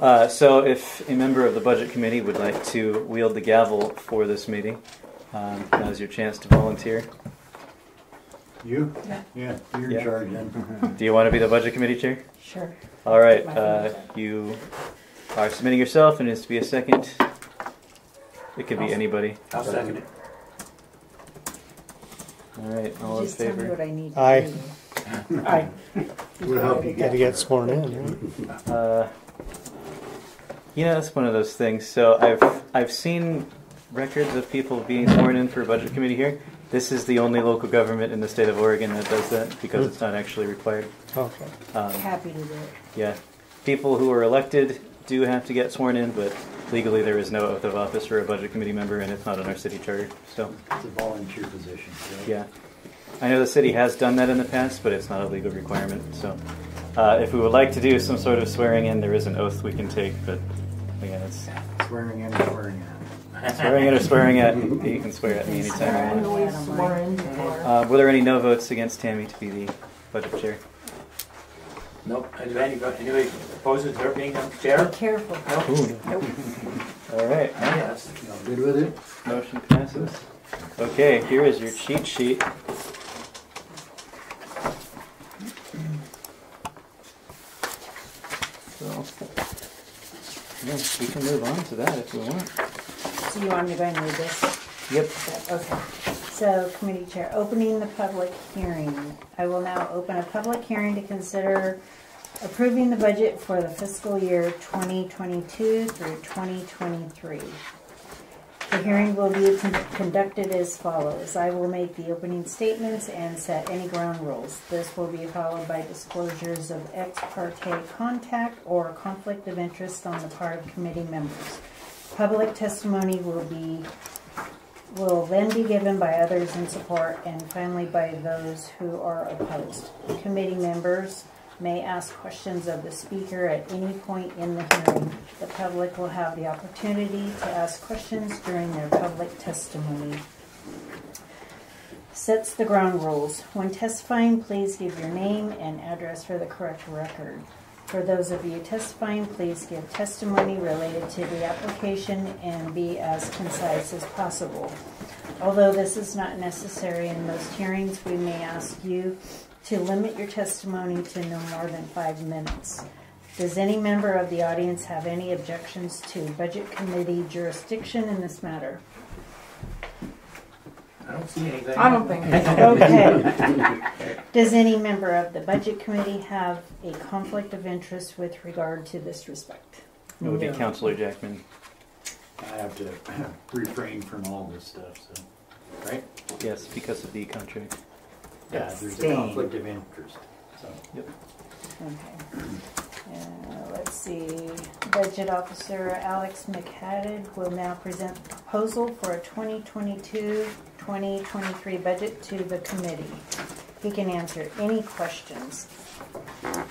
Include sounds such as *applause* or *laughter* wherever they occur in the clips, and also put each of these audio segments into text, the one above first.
Uh, so, if a member of the budget committee would like to wield the gavel for this meeting, um, now's your chance to volunteer. You? Yeah. Yeah, you're Yeah. in charge then. *laughs* *laughs* Do you want to be the budget committee chair? Sure. All right. Uh, you are submitting yourself, and it needs to be a second. It could be anybody. I'll second it. All right. All in Just tell me favor? what I need to Aye. do. *laughs* Aye. We'll help you Got to get sworn in, right? Uh, you know, that's one of those things. So I've I've seen records of people being sworn in for a budget committee here. This is the only local government in the state of Oregon that does that because it's not actually required. Okay. Um, Happy to do it. yeah, people who are elected do have to get sworn in, but legally there is no oath of office for a budget committee member, and it's not in our city charter. So It's a volunteer position, right? yeah, I know the city has done that in the past, but it's not a legal requirement. So uh, if we would like to do some sort of swearing in, there is an oath we can take, but again, it's Swearing in, swearing out. *laughs* Swearing in or swearing at, you can swear at me anytime. you want. always sworn before. Uh, were there any no votes against Tammy to be the budget chair? Nope. Anybody, anybody opposes her being the Be chair? careful. Nope. Nope. All right, Yes. Y'all good with it? motion passes. Okay, here is your cheat sheet. So, yeah, we can move on to that if we want. So you want me to go ahead and read this? Yep. Okay. So, committee chair, opening the public hearing. I will now open a public hearing to consider approving the budget for the fiscal year 2022 through 2023. The hearing will be con- conducted as follows. I will make the opening statements and set any ground rules. This will be followed by disclosures of ex parte contact or conflict of interest on the part of committee members. Public testimony will be will then be given by others in support and finally by those who are opposed. Committee members may ask questions of the speaker at any point in the hearing. The public will have the opportunity to ask questions during their public testimony. Sets the ground rules. When testifying, please give your name and address for the correct record. For those of you testifying, please give testimony related to the application and be as concise as possible. Although this is not necessary in most hearings, we may ask you to limit your testimony to no more than five minutes. Does any member of the audience have any objections to Budget Committee jurisdiction in this matter? I don't see anything. I don't think *laughs* Okay. *laughs* Does any member of the Budget Committee have a conflict of interest with regard to this respect? It would be No. Councilor Jackman. I have to *laughs* refrain from all this stuff, so, right? Yes, because of the contract. Yeah, there's a conflict of interest, so. Yep. Okay. Uh, Let's see, Budget Officer Alex McHatted will now present the proposal for a 2022-2023 budget to the committee. He can answer any questions.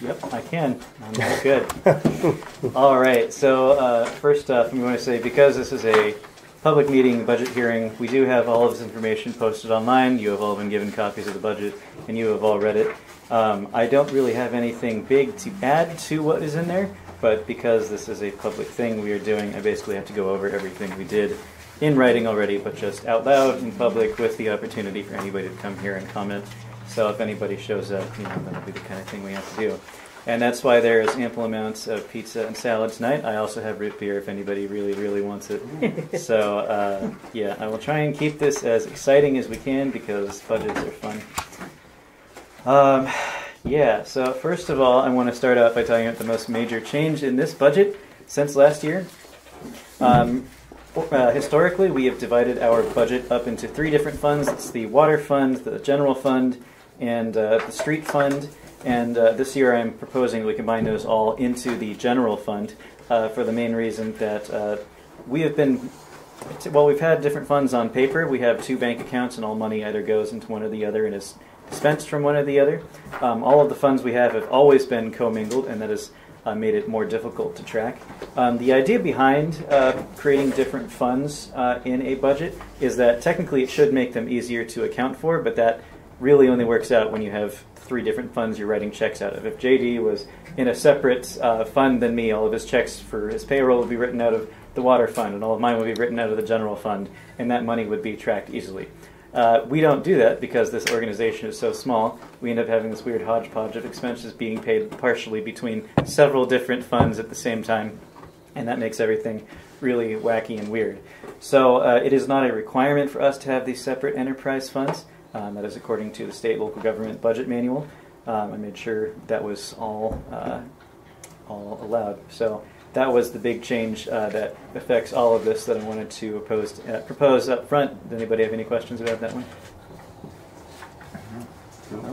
Yep, I can. I'm good. *laughs* All right. So uh, first off, I'm going to say because this is a public meeting, budget hearing, we do have all of this information posted online. You have all been given copies of the budget, and you have all read it. Um, I don't really have anything big to add to what is in there, but because this is a public thing we are doing, I basically have to go over everything we did in writing already, but just out loud in public with the opportunity for anybody to come here and comment. So if anybody shows up, you know, that'll be the kind of thing we have to do. And that's why there's ample amounts of pizza and salad tonight. I also have root beer if anybody really, really wants it. *laughs* so, uh, yeah, I will try and keep this as exciting as we can because budgets are fun. Um, yeah, so first of all, I want to start out by talking about the most major change in this budget since last year. Um, uh, historically, we have divided our budget up into three different funds. It's the water fund, the general fund, and uh, the street fund. And uh, this year, I'm proposing we combine those all into the general fund uh, for the main reason that uh, we have been, well, we've had different funds on paper. We have two bank accounts, and all money either goes into one or the other and is dispensed from one or the other. Um, all of the funds we have have always been commingled, and that has uh, made it more difficult to track. Um, the idea behind uh, creating different funds uh, in a budget is that technically it should make them easier to account for, but that really only works out when you have three different funds you're writing checks out of. If JD was in a separate uh, fund than me, all of his checks for his payroll would be written out of the water fund, and all of mine would be written out of the general fund, and that money would be tracked easily. Uh, we don't do that because this organization is so small. We end up having this weird hodgepodge of expenses being paid partially between several different funds at the same time, and that makes everything really wacky and weird. So uh, it is not a requirement for us to have these separate enterprise funds. Um, that is according to the state local government budget manual. Um, I made sure that was all uh, all allowed. So that was the big change uh, that affects all of this that I wanted to oppose, uh, propose up front. Does anybody have any questions about that one?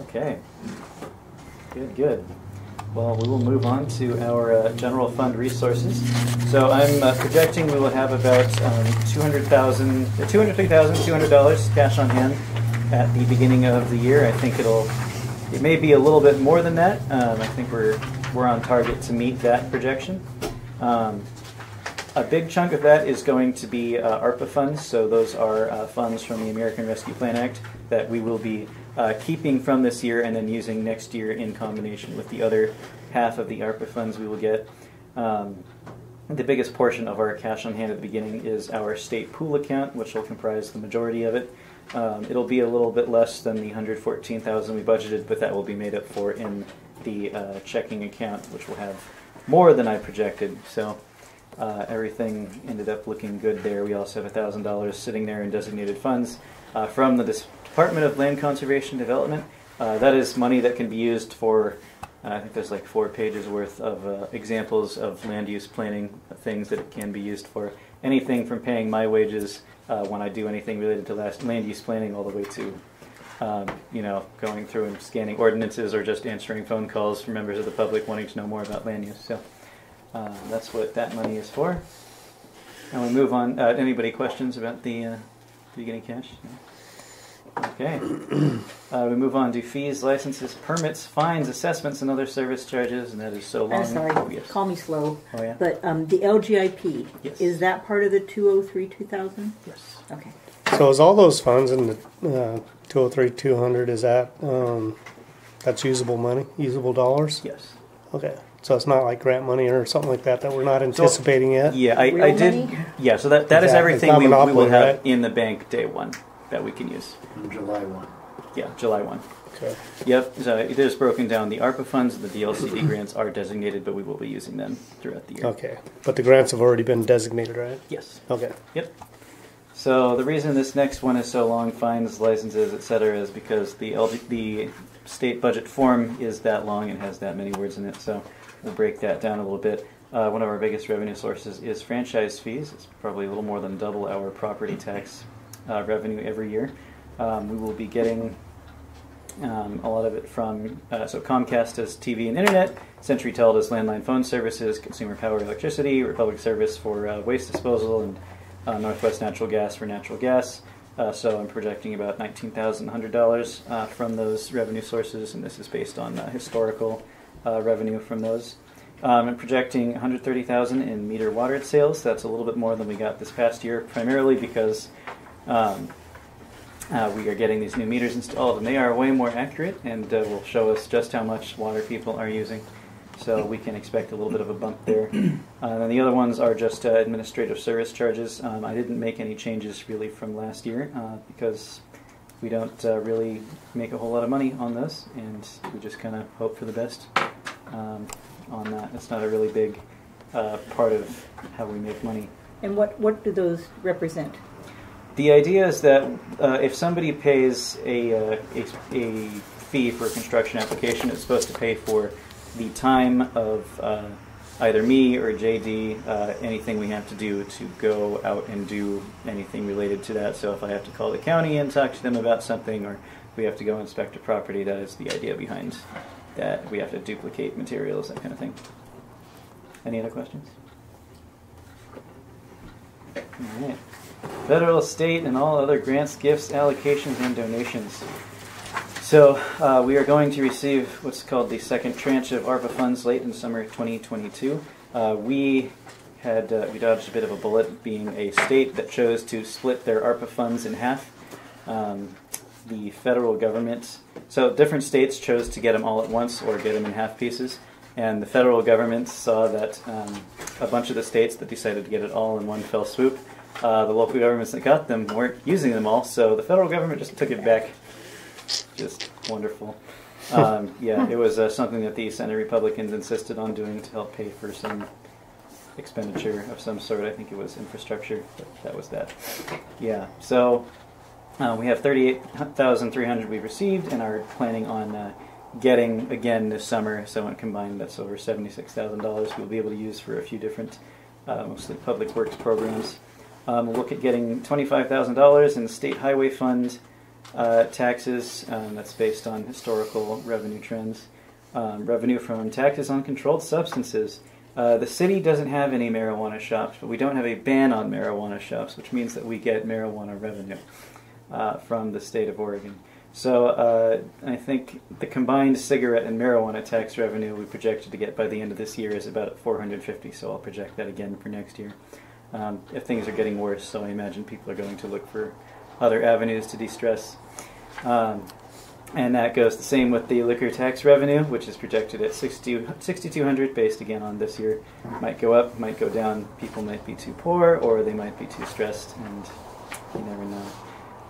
Okay. Good, good. Well, we will move on to our uh, general fund resources. So I'm uh, projecting we will have about um, $200,000, uh, $203,200 cash on hand at the beginning of the year. I think it'll, it may be a little bit more than that. Um, I think we're, we're on target to meet that projection. Um, a big chunk of that is going to be uh, ARPA funds. So those are uh, funds from the American Rescue Plan Act that we will be uh, keeping from this year and then using next year in combination with the other half of the ARPA funds we will get. Um, the biggest portion of our cash on hand at the beginning is our state pool account, which will comprise the majority of it. Um, it'll be a little bit less than the 114,000 we budgeted, but that will be made up for in the uh, checking account, which will have more than I projected. So uh, everything ended up looking good there. We also have $1,000 sitting there in designated funds uh, from the Department of Land Conservation Development. Uh, that is money that can be used for, uh, I think there's like four pages worth of uh, examples of land use planning things that it can be used for. Anything from paying my wages uh, when I do anything related to land use planning all the way to um, you know, going through and scanning ordinances or just answering phone calls from members of the public wanting to know more about land use. So uh, that's what that money is for. And we move on. Uh, anybody questions about the uh, beginning cash? Okay. Uh, we move on to fees, licenses, permits, fines, assessments, and other service charges, and that is so long. I'm sorry, Oh, yes. call me slow, Oh, yeah. but um, the LGIP, Yes. is that part of the 203, 2000? Yes. Okay. So is all those funds in the uh, 203, 200, is that, um, that's usable money, usable dollars? Yes. Okay. So it's not like grant money or something like that that we're not anticipating yet? Yeah, I, Real I did. money? Yeah, so that, that is Exactly. everything It's not we, we will monopoly, have right? in the bank day one that we can use. On July one. Yeah, July 1. Okay. Yep, so it is broken down. The ARPA funds, the DLCD *clears throat* grants are designated, but we will be using them throughout the year. Okay. But the grants have already been designated, right? Yes. Okay. Yep. So the reason this next one is so long, fines, licenses, etc., is because the LG, the state budget form is that long and has that many words in it. So we'll break that down a little bit. Uh, one of our biggest revenue sources is franchise fees. It's probably a little more than double our property tax uh, revenue every year. Um, we will be getting um, a lot of it from uh, so Comcast does TV and internet, CenturyTel does landline phone services, Consumer Power electricity, Republic Service for uh, waste disposal, and uh, Northwest Natural Gas for natural gas. Uh, so I'm projecting about nineteen thousand hundred dollars uh, from those revenue sources, and this is based on historical revenue from those. Um, I'm projecting 130,000 in meter water sales. That's a little bit more than we got this past year, primarily because um, uh, we are getting these new meters installed, and they are way more accurate and uh, will show us just how much water people are using. So we can expect a little bit of a bump there. *clears throat* Uh, and the other ones are just uh, administrative service charges. Um, I didn't make any changes really from last year uh, because we don't uh, really make a whole lot of money on those, and we just kind of hope for the best um, on that. It's not a really big uh, part of how we make money. And what, what do those represent? The idea is that uh, if somebody pays a, uh, a, fee for a construction application, it's supposed to pay for the time of uh, either me or JD, uh, anything we have to do to go out and do anything related to that. So if I have to call the county and talk to them about something, or we have to go inspect a property, that is the idea behind that. We have to duplicate materials, that kind of thing. Any other questions? All right. Federal, state, and all other grants, gifts, allocations, and donations. So uh, we are going to receive what's called the second tranche of ARPA funds late in summer 2022. Uh, we had uh, we dodged a bit of a bullet, being a state that chose to split their ARPA funds in half. Um, the federal government. So different states chose to get them all at once or get them in half pieces. And the federal government saw that um, a bunch of the states that decided to get it all in one fell swoop, uh, the local governments that got them weren't using them all, so the federal government just took it back. Just wonderful. Um, yeah, it was uh, something that the Senate Republicans insisted on doing to help pay for some expenditure of some sort. I think it was infrastructure, that was that. Yeah, so uh, we have 38,300 we've received and are planning on uh, getting again this summer. So when combined, that's over $76,000 we'll be able to use for a few different, uh, mostly public works programs. Um, look at getting $25,000 in state highway fund uh, taxes. Um, that's based on historical revenue trends. Um, revenue from taxes on controlled substances. Uh, the city doesn't have any marijuana shops, but we don't have a ban on marijuana shops, which means that we get marijuana revenue uh, from the state of Oregon. So uh, I think the combined cigarette and marijuana tax revenue we projected to get by the end of this year is about 450. So I'll project that again for next year. Um, if things are getting worse, so I imagine people are going to look for other avenues to de-stress. Um, and that goes the same with the liquor tax revenue, which is projected at 60 6,200 based again on this year. Might go up, might go down. People might be too poor, or they might be too stressed, and you never know.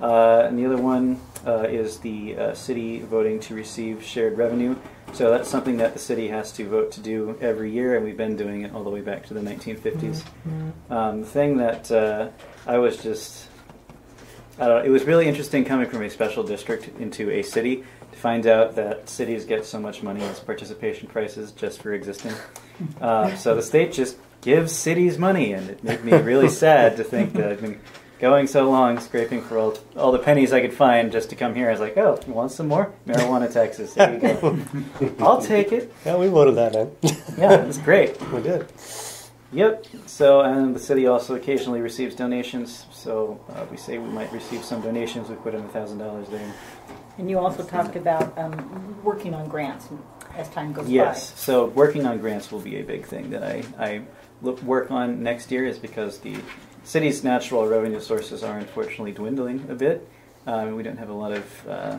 Uh, and the other one is the uh, city voting to receive shared revenue. So that's something that the city has to vote to do every year, and we've been doing it all the way back to the 1950s. Um, the thing that uh, I was just I don't know, it was really interesting coming from a special district into a city to find out that cities get so much money as participation prices just for existing. Uh, *laughs* so the state just gives cities money, and it made me really sad to think that I've been going so long scraping for all, all the pennies I could find just to come here. I was like, oh, you want some more? Marijuana taxes. There you go. *laughs* I'll take it. Yeah, we voted that in. *laughs* Yeah, it's great. *laughs* we did. Yep. So, and the city also occasionally receives donations. So uh, we say we might receive some donations. We put in a thousand dollars there. And you also talked about um, working on grants as time goes Yes. So working on grants will be a big thing that I I look, work on next year, is because the city's natural revenue sources are unfortunately dwindling a bit. Um, we don't have a lot of. Uh,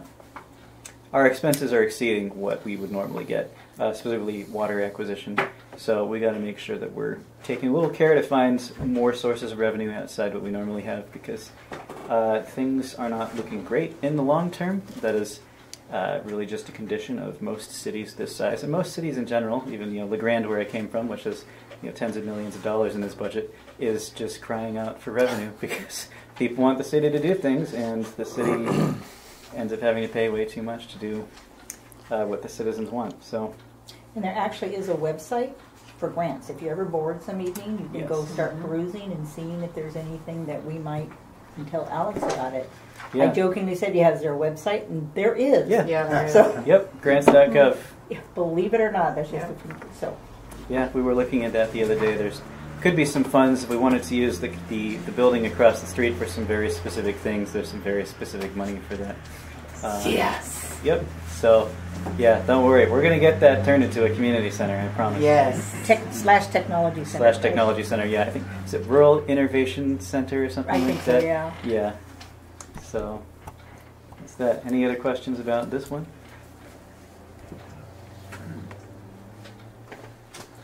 our expenses are exceeding what we would normally get, uh, specifically water acquisition. So we got to make sure that we're taking a little care to find more sources of revenue outside what we normally have because uh, things are not looking great in the long term. That is uh, really just a condition of most cities this size and most cities in general. Even you know La Grande, where I came from, which has you know tens of millions of dollars in this budget, is just crying out for revenue *laughs* because people want the city to do things, and the city *clears throat* ends up having to pay way too much to do uh, what the citizens want. So. And there actually is a website for grants. If you're ever bored some evening, you can go Yes. start perusing and seeing if there's anything that we might and tell Alex about it. I jokingly said he has their website, and there is. Yeah. Yeah, there *laughs* is. So, Yep, grants.gov. *laughs* believe it or not, that's just Yeah. a, so. Yeah, we were looking at that the other day. There's could be some funds if we wanted to use the, the, the building across the street for some very specific things. There's some very specific money for that. Uh, Yes. Yep. So, yeah, don't worry. We're gonna get that turned into a community center. I promise. Yes. Tech slash technology center. Slash technology center. Yeah, I think is it Rural Innovation Center or something I like think so, yeah. Yeah. So, is that. Any other questions about this one?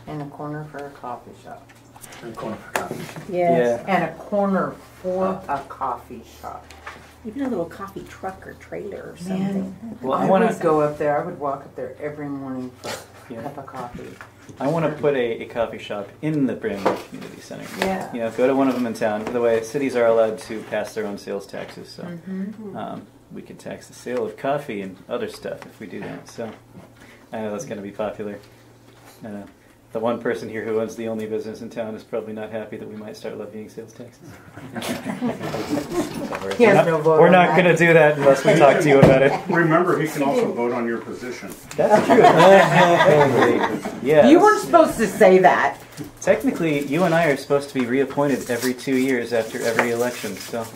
And a corner for a coffee shop. In the corner for coffee. Yes. And a corner for a coffee shop. Even a little coffee truck or trailer or something. Man, Well, I I wanna- would go up there. I would walk up there every morning for a Yeah. cup of coffee. I want to put a, a coffee shop in the Brandon Community Center. Yeah. You know, go to one of them in town. By the way, cities are allowed to pass their own sales taxes, so Mm-hmm. um, we could tax the sale of coffee and other stuff if we do that. So I know that's going to be popular. Uh, the one person here who owns the only business in town is probably not happy that we might start levying sales taxes. So *laughs* we're- He has we're not, no vote we're on not that. going to do that unless we talk to you about it. *laughs* Remember, he can also vote on your position. That's true. *laughs* yeah. You weren't supposed to say that. Technically, you and I are supposed to be reappointed every two years after every election. So,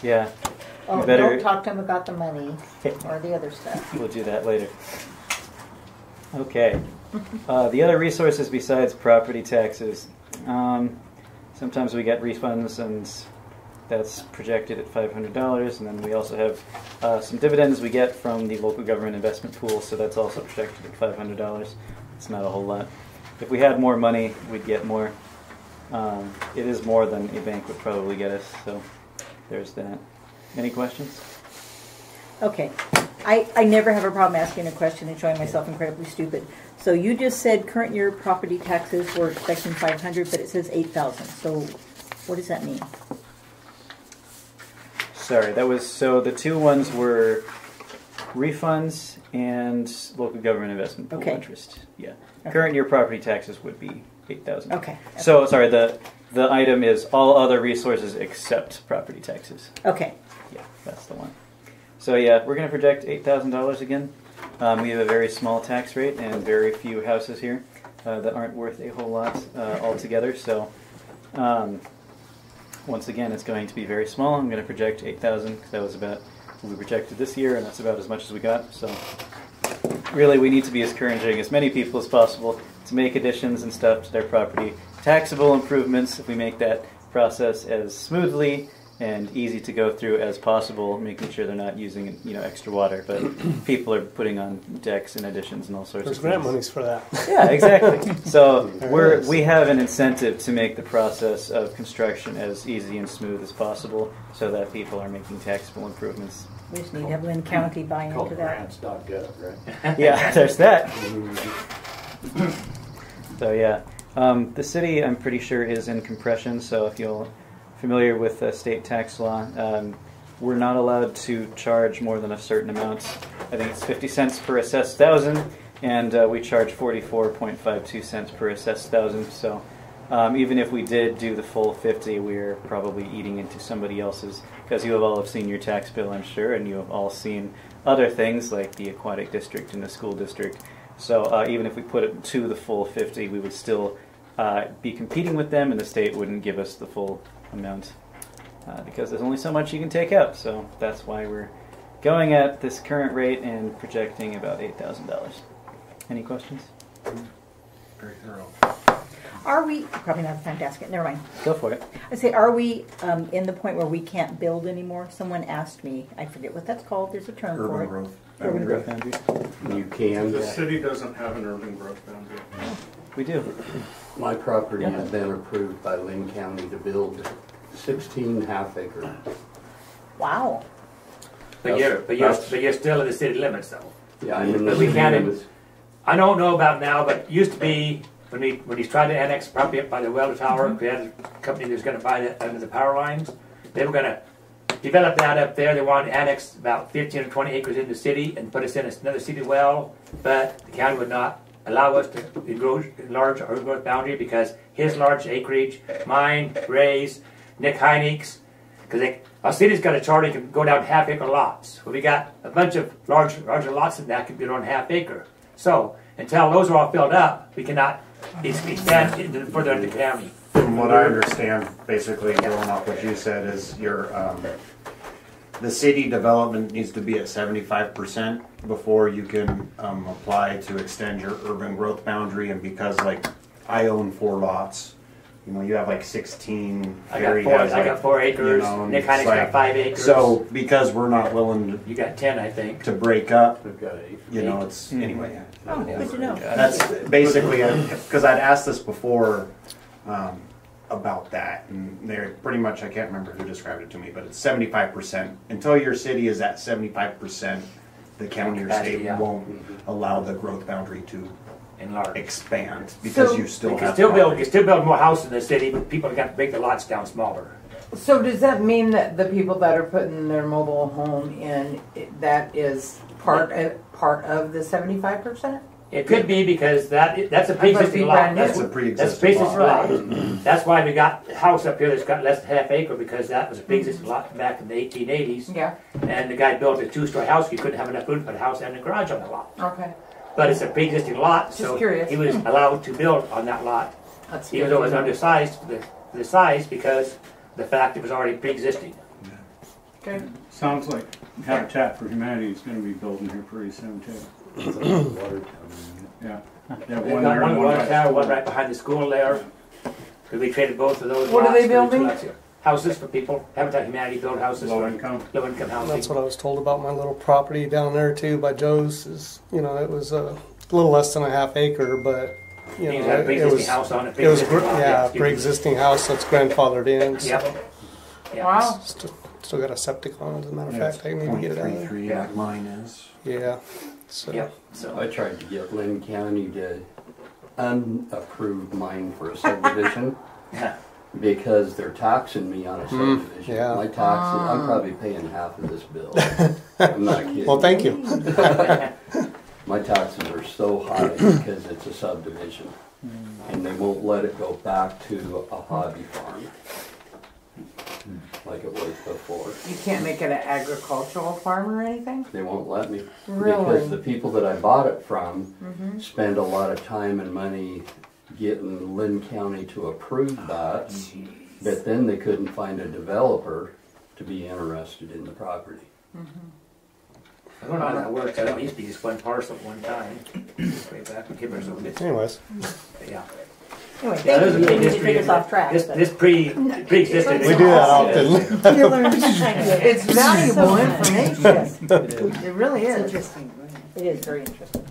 yeah, Oh, You better- don't talk to him about the money or the other stuff. we'll do that later. Okay. Uh, the other resources besides property taxes. Um, sometimes we get refunds and That's projected at five hundred dollars, and then we also have uh, some dividends we get from the local government investment pool, so that's also projected at five hundred dollars. It's not a whole lot. If we had more money, we'd get more. Um, it is more than a bank would probably get us, so there's that. Any questions? Okay, I, I never have a problem asking a question and showing myself incredibly stupid. So you just said current year property taxes, were expecting five hundred, but it says eight thousand, so what does that mean? Sorry, that was so the two ones were refunds and local government investment pool Okay. interest. Yeah. Current year property taxes would be eight thousand. Okay. So sorry, the the item is all other resources except property taxes. Okay, Yeah, that's the one. So yeah, we're gonna project eight thousand dollars again. Um, we have a very small tax rate and very few houses here uh, that aren't worth a whole lot uh, altogether. So um, once again, it's going to be very small. I'm gonna project eight thousand because that was about what we projected this year, and that's about as much as we got. So really, we need to be encouraging as many people as possible to make additions and stuff to their property. Taxable improvements, if we make that process as smoothly and easy to go through as possible, making sure they're not using you know extra water, but *clears throat* people are putting on decks and additions and all sorts There's of grant things. monies for that. Yeah, exactly. *laughs* So we're is. we have an incentive to make the process of construction as easy and smooth as possible, so that people are making taxable improvements. we just need to have Linn County buy into that. grants.gov, right? Yeah, *laughs* there's that. So yeah, um, the city I'm pretty sure is in compression. So if you're familiar with the state tax law, um, we're not allowed to charge more than a certain amount. I think it's 50 cents per assessed thousand, and uh, we charge 44.52 cents per assessed thousand. So um, even if we did do the full 50, we're probably eating into somebody else's. Because you have all have seen your tax bill, I'm sure, and you have all seen other things like the aquatic district and the school district. So uh, even if we put it to the full 50, we would still uh, be competing with them, and the state wouldn't give us the full amount uh, because there's only so much you can take out. So that's why we're going at this current rate and projecting about $8,000. Any questions? Very thorough. Are we, probably not the time to ask it, never mind. Go for it. I say, are we um, in the point where we can't build anymore? Someone asked me, I forget what that's called, there's a term for Urban it. growth. Urban Growth growth. boundary. You can. The city doesn't have an urban growth boundary. We do. My property has been approved by Linn County to build sixteen half acre. Wow. But you're, but you're, but you're still in the city limits though. Yeah, I'm in the But we city can't- limits. I don't know about now, but it used to be when we when he's tried to annex property up by the well tower, mm-hmm. we had a company that was going to buy that under the power lines. They were going to develop that up there. They wanted to annex about 15 or 20 acres in the city and put us in another city well, but the county would not allow us to enlarge our growth boundary because his large acreage, mine, Ray's, Nick Heineck's, because our city's got a charter, you can go down half acre lots. Well, we got a bunch of large, larger lots than that can be on half acre. So until those are all filled up, we cannot expand further into the county. From what I understand, basically going off what you said is your, um, the city development needs to be at seventy-five percent before you can, um, apply to extend your urban growth boundary and because like I own four lots, you know, you have like sixteen. I Gary got four, has, I got like, four you acres, know, Nick it's Heineck's got like- five acres. So because we're not willing You got ten, I think. to, to break up, We've got eight. you know, it's, anyway. Oh, good to know. That's basically, because I'd asked this before um, about that, and they're pretty much, I can't remember who described it to me, but it's seventy-five percent. Until your city is at seventy-five percent, the county or Capacity, state yeah. won't mm-hmm. allow the growth boundary to Enlarge. expand, because So- you still We can have. still build, we property. can still build more houses in the city, but people got to break the lots down smaller. So does that mean that the people that are putting their mobile home in, it- that is part of, part of the seventy-five percent? It could be because that, that's a pre-existing lot. That's That's a That's pre-existing pre-existing lot. lot. That's why we got a house up here that's got less than half acre, because that was a pre-existing lot back in the eighteen eighties. Yeah, And the guy built a two-story house, he couldn't have enough room to put a house and a garage on the lot. okay. But it's a pre-existing lot, Just so curious. he was allowed to build on that lot, That's even good. though it was undersized for the, for the size, because the fact it was already pre-existing. Good. Sounds like Habitat for Humanity is gonna be building here pretty soon too. Yeah. They have They've one got there one and one Water by Tower, the one right behind the school there. Because we traded both of those What are lots they for two building? lots here. houses for people. Habitat Humanity build houses Low for income. low income housing. That's what I was told about my little property down there too by Joe's. Is you know it was a little less than a half acre, but you You know have a it, it pre-existing was house on it. it was gr- pre-existing lot, yeah you pre-existing house that's grandfathered in. So Yep. Yeah. Wow. Still, still got a septic on it. As a matter of fact, I need to get it out of there. 0.33 Yeah. mine is. Yeah. So Yep. So I tried to get Linn County to unapprove mine for a subdivision *laughs* yeah. because they're taxing me on a Mm, subdivision. yeah. My taxes, I'm probably paying half of this bill. *laughs* I'm not kidding. well, thank you. *laughs* My taxes are so high because it's a subdivision. And they won't let it go back to a hobby farm. Like it was before. You can't make it an agricultural farm or anything? They won't let me. Really? Because the people that I bought it from Mm-hmm. spend a lot of time and money getting Linn County to approve that. But then they couldn't find a developer to be interested in the property. I don't know how that works. I know it used to be just one parcel at one time. Way back when Kimber so good. Anyways, Yeah. Anyway, Yeah, thank you. a You big didn't history. take us off track. This, but- this pre, pre-existed. we do that often. *laughs* You learn. It's valuable information. It's It really is. interesting. It is very interesting.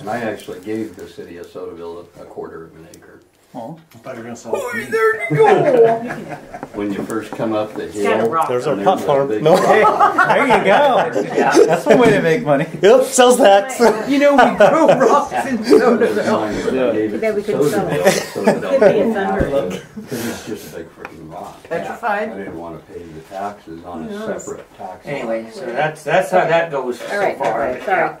And I actually gave the city of Sodaville a quarter of an acre. Oh, I thought you were gonna sell it to me. *laughs* When you first come up the It's got a hill. there's our and pot farm. No, rock. there you go. Yeah. *laughs* That's one way to make money. *laughs* yep, sales tax. You know, we grow rocks in There's a Sodaville. sign where I gave it Maybe we could sell it. Sodaville, so that I Could be a thunder have look. to- Cause it's just a big freaking rock. Petrified. I didn't wanna pay the taxes on a separate tax. Anyway, so that's that's how that goes All so right, far. right, sorry.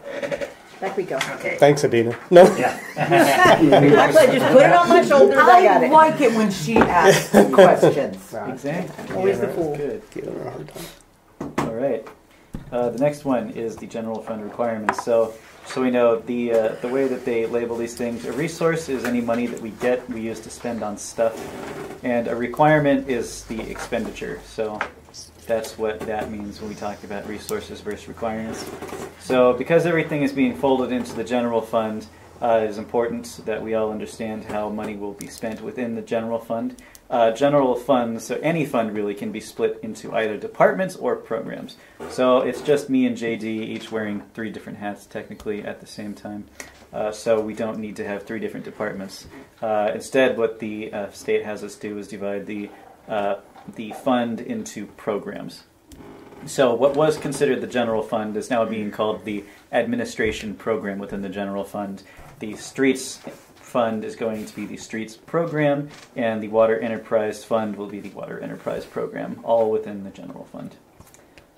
Back we go. Okay. Thanks, Adina. No. Yeah. *laughs* I'm just put it on my shoulders. I got I it. like it when she asks *laughs* questions. Exactly. Always the that's fool. Good. Giving her a hard time. All right. Uh, the next one is the general fund requirements. So, so we know the uh, the way that they label these things. A resource is any money that we get we use to spend on stuff, and a requirement is the expenditure. So. That's what that means when we talk about resources versus requirements. So, because everything is being folded into the general fund, uh, it is important that we all understand how money will be spent within the general fund. Uh, general funds, so any fund really, can be split into either departments or programs. So it's just me and JD each wearing three different hats technically at the same time. Uh, so we don't need to have three different departments. Uh, instead, what the uh, state has us do is divide the uh, the fund into programs. So what was considered the general fund is now being called the administration program within the general fund. The streets fund is going to be the streets program, and the water enterprise fund will be the water enterprise program, all within the general fund.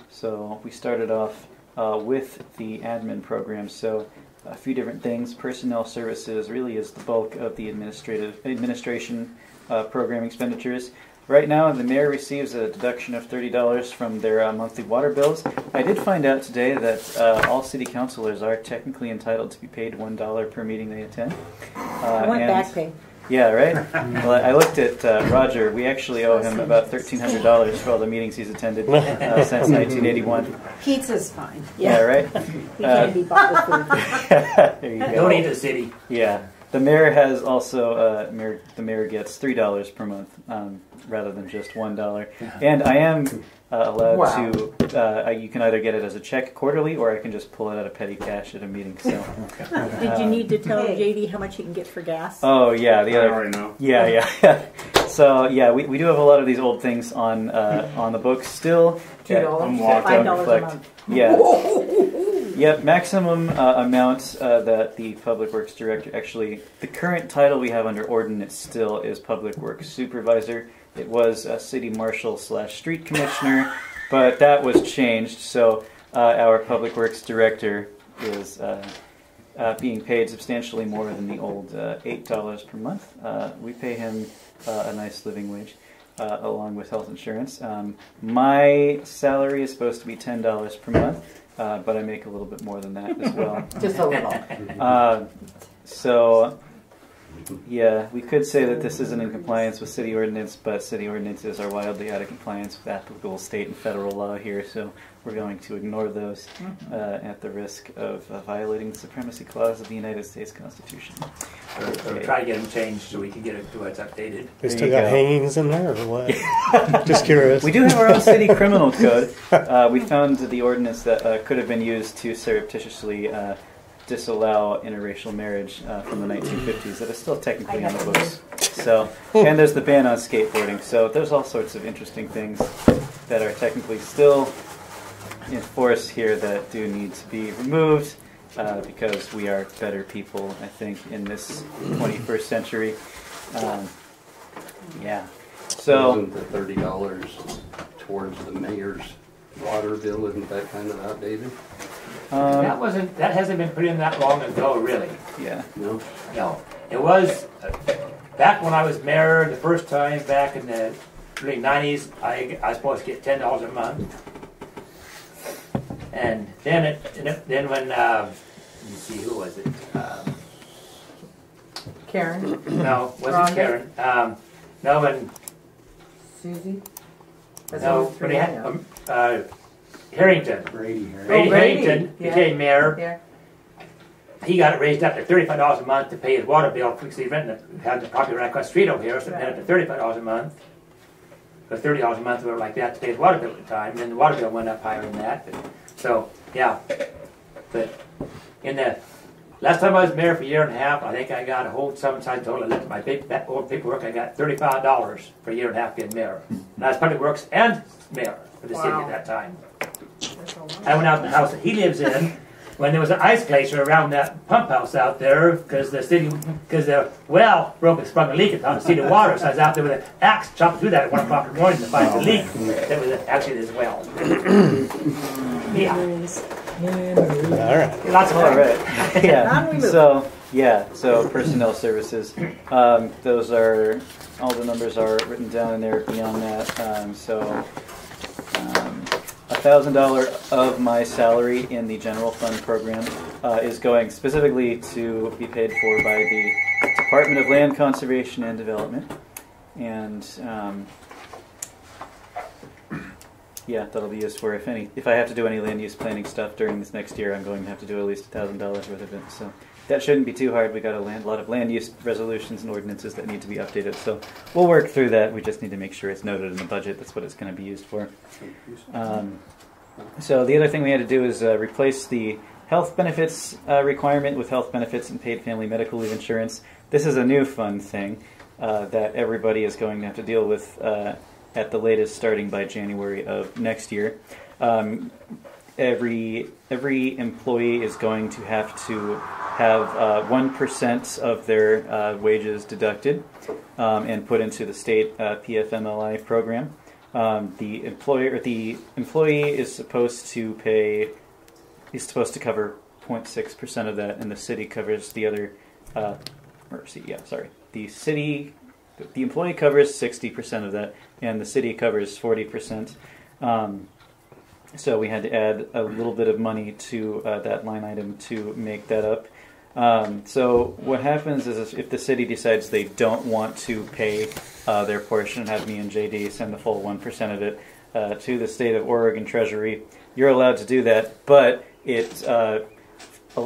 So we started off uh, with the admin program. So a few different things. Personnel services really is the bulk of the administrative administration uh, program expenditures. Right now, the mayor receives a deduction of thirty dollars from their uh, monthly water bills. I did find out today that uh, all city councilors are technically entitled to be paid one dollar per meeting they attend. Uh, I want and- back pay. yeah, right. *laughs* well, I looked at uh, Roger. We actually owe him about *laughs* thirteen hundred dollars for all the meetings he's attended uh, *laughs* since nineteen eighty-one. Pizza's fine. Yeah, right. We Uh, can't be bought with food. there you go. Donate to the city. Yeah, the mayor has also uh, mayor, the mayor gets three dollars per month um, rather than just one dollar, and I am uh, allowed Wow. to. Uh, I- you can either get it as a check quarterly, or I can just pull it out of petty cash at a meeting. So, *laughs* Did you need to tell Hey. JD how much he can get for gas? oh yeah, the I other already know. Yeah, yeah. *laughs* so yeah, we, we do have a lot of these old things on uh, on the books still. Two Yeah, dollars. Five dollars a month. Yeah. *laughs* Yep. Maximum uh, amount uh, that the public works director actually the current title we have under ordinance still is public works supervisor. It was a city marshal slash street commissioner, but that was changed. So uh, our public works director is. Uh, uh, being paid substantially more than the old uh, eight dollars per month. Uh, we pay him uh, a nice living wage, uh, along with health insurance. Um, my salary is supposed to be ten dollars per month, uh, but I make a little bit more than that as well. *laughs* Just a little. Uh, so Yeah, we could say that this isn't in compliance with city ordinance, but city ordinances are wildly out of compliance with applicable state and federal law here, so we're going to ignore those uh, at the risk of uh, violating the supremacy clause of the United States Constitution. Or, or Okay. try to get them changed so we can get it to what's updated. They still got go. hangings in there or what? *laughs* Just curious. We do have our own city criminal code. *laughs* Uh, we found the ordinance that uh, could have been used to surreptitiously uh, disallow interracial marriage uh, from the 1950s that is still technically I on the books. So, and there's the ban on skateboarding. So there's all sorts of interesting things that are technically still in force here that do need to be removed uh, because we are better people, I think, in this 21st century. Um, yeah. So. Isn't the thirty dollars towards the mayor's water bill, isn't that kind of outdated? Um, That wasn't, that hasn't been put in that long ago, really. yeah. No? No, it was, uh, back when I was mayor the first time, back in the early nineties, I, I was supposed to get ten dollars a month. And then it, and it- then when, uh, let me see, who was it? Um, Karen, No, wasn't Rhonda? Karen, um, no, when, Susie? That's no, all when three he I had, know. um, uh, Harrington, Brady here. Brady Oh, Brady, Harrington yeah. became mayor. Yeah, he got it raised up to thirty-five dollars a month to pay his water bill because he rented, had the property right across the street over here, so it went up to thirty-five dollars a month. Or thirty dollars a month or like that to pay his water bill at the time, and then the water bill went up higher than that, but, so, yeah. But in the, last time I was mayor for a year and a half, I think I got a whole sum aside total, I looked at my big, that old paperwork, I got thirty-five dollars for a year and a half being mayor. And I was public works and mayor for the city at that time. I went out in the house that he lives in when there was an ice glacier around that pump house out there because the city, because the well broke and sprung a leak on the city water. So I was out there with an axe chopping through that at one o'clock in the morning to find the leak that was actually this well. *clears throat* yeah, All right. lots of All fun. right. *laughs* yeah. On we move. So yeah. So personnel services. Um, those are all the numbers are written down in there. Beyond that, um, so $1,000 of my salary in the general fund program uh, is going specifically to be paid for by the Department of Land Conservation and Development. And um, yeah, that'll be used for if any. If I have to do any land use planning stuff during this next year, I'm going to have to do at least $1,000 worth of it. So that shouldn't be too hard. We got a land, lot of land use resolutions and ordinances that need to be updated, so we'll work through that. We just need to make sure it's noted in the budget. That's what it's going to be used for. Um, so the other thing we had to do is uh, replace the health benefits uh, requirement with health benefits and paid family medical leave insurance. This is a new fun thing uh, that everybody is going to have to deal with uh, at the latest, starting by January of next year. Um, every every employee is going to have to have one of their uh, wages deducted um, and put into the state uh, PFMLI program. Um, the employer, the employee is supposed to pay, is supposed to cover 0.6 percent of that, and the city covers the other. Uh, or see, yeah, sorry. The city, the employee covers 60 percent of that, and the city covers 40 percent. Um, so we had to add a little bit of money to uh, that line item to make that up. Um, so what happens is if the city decides they don't want to pay uh, their portion and have me and JD send the full one percent of it uh, to the state of Oregon Treasury, you're allowed to do that, but it. Uh,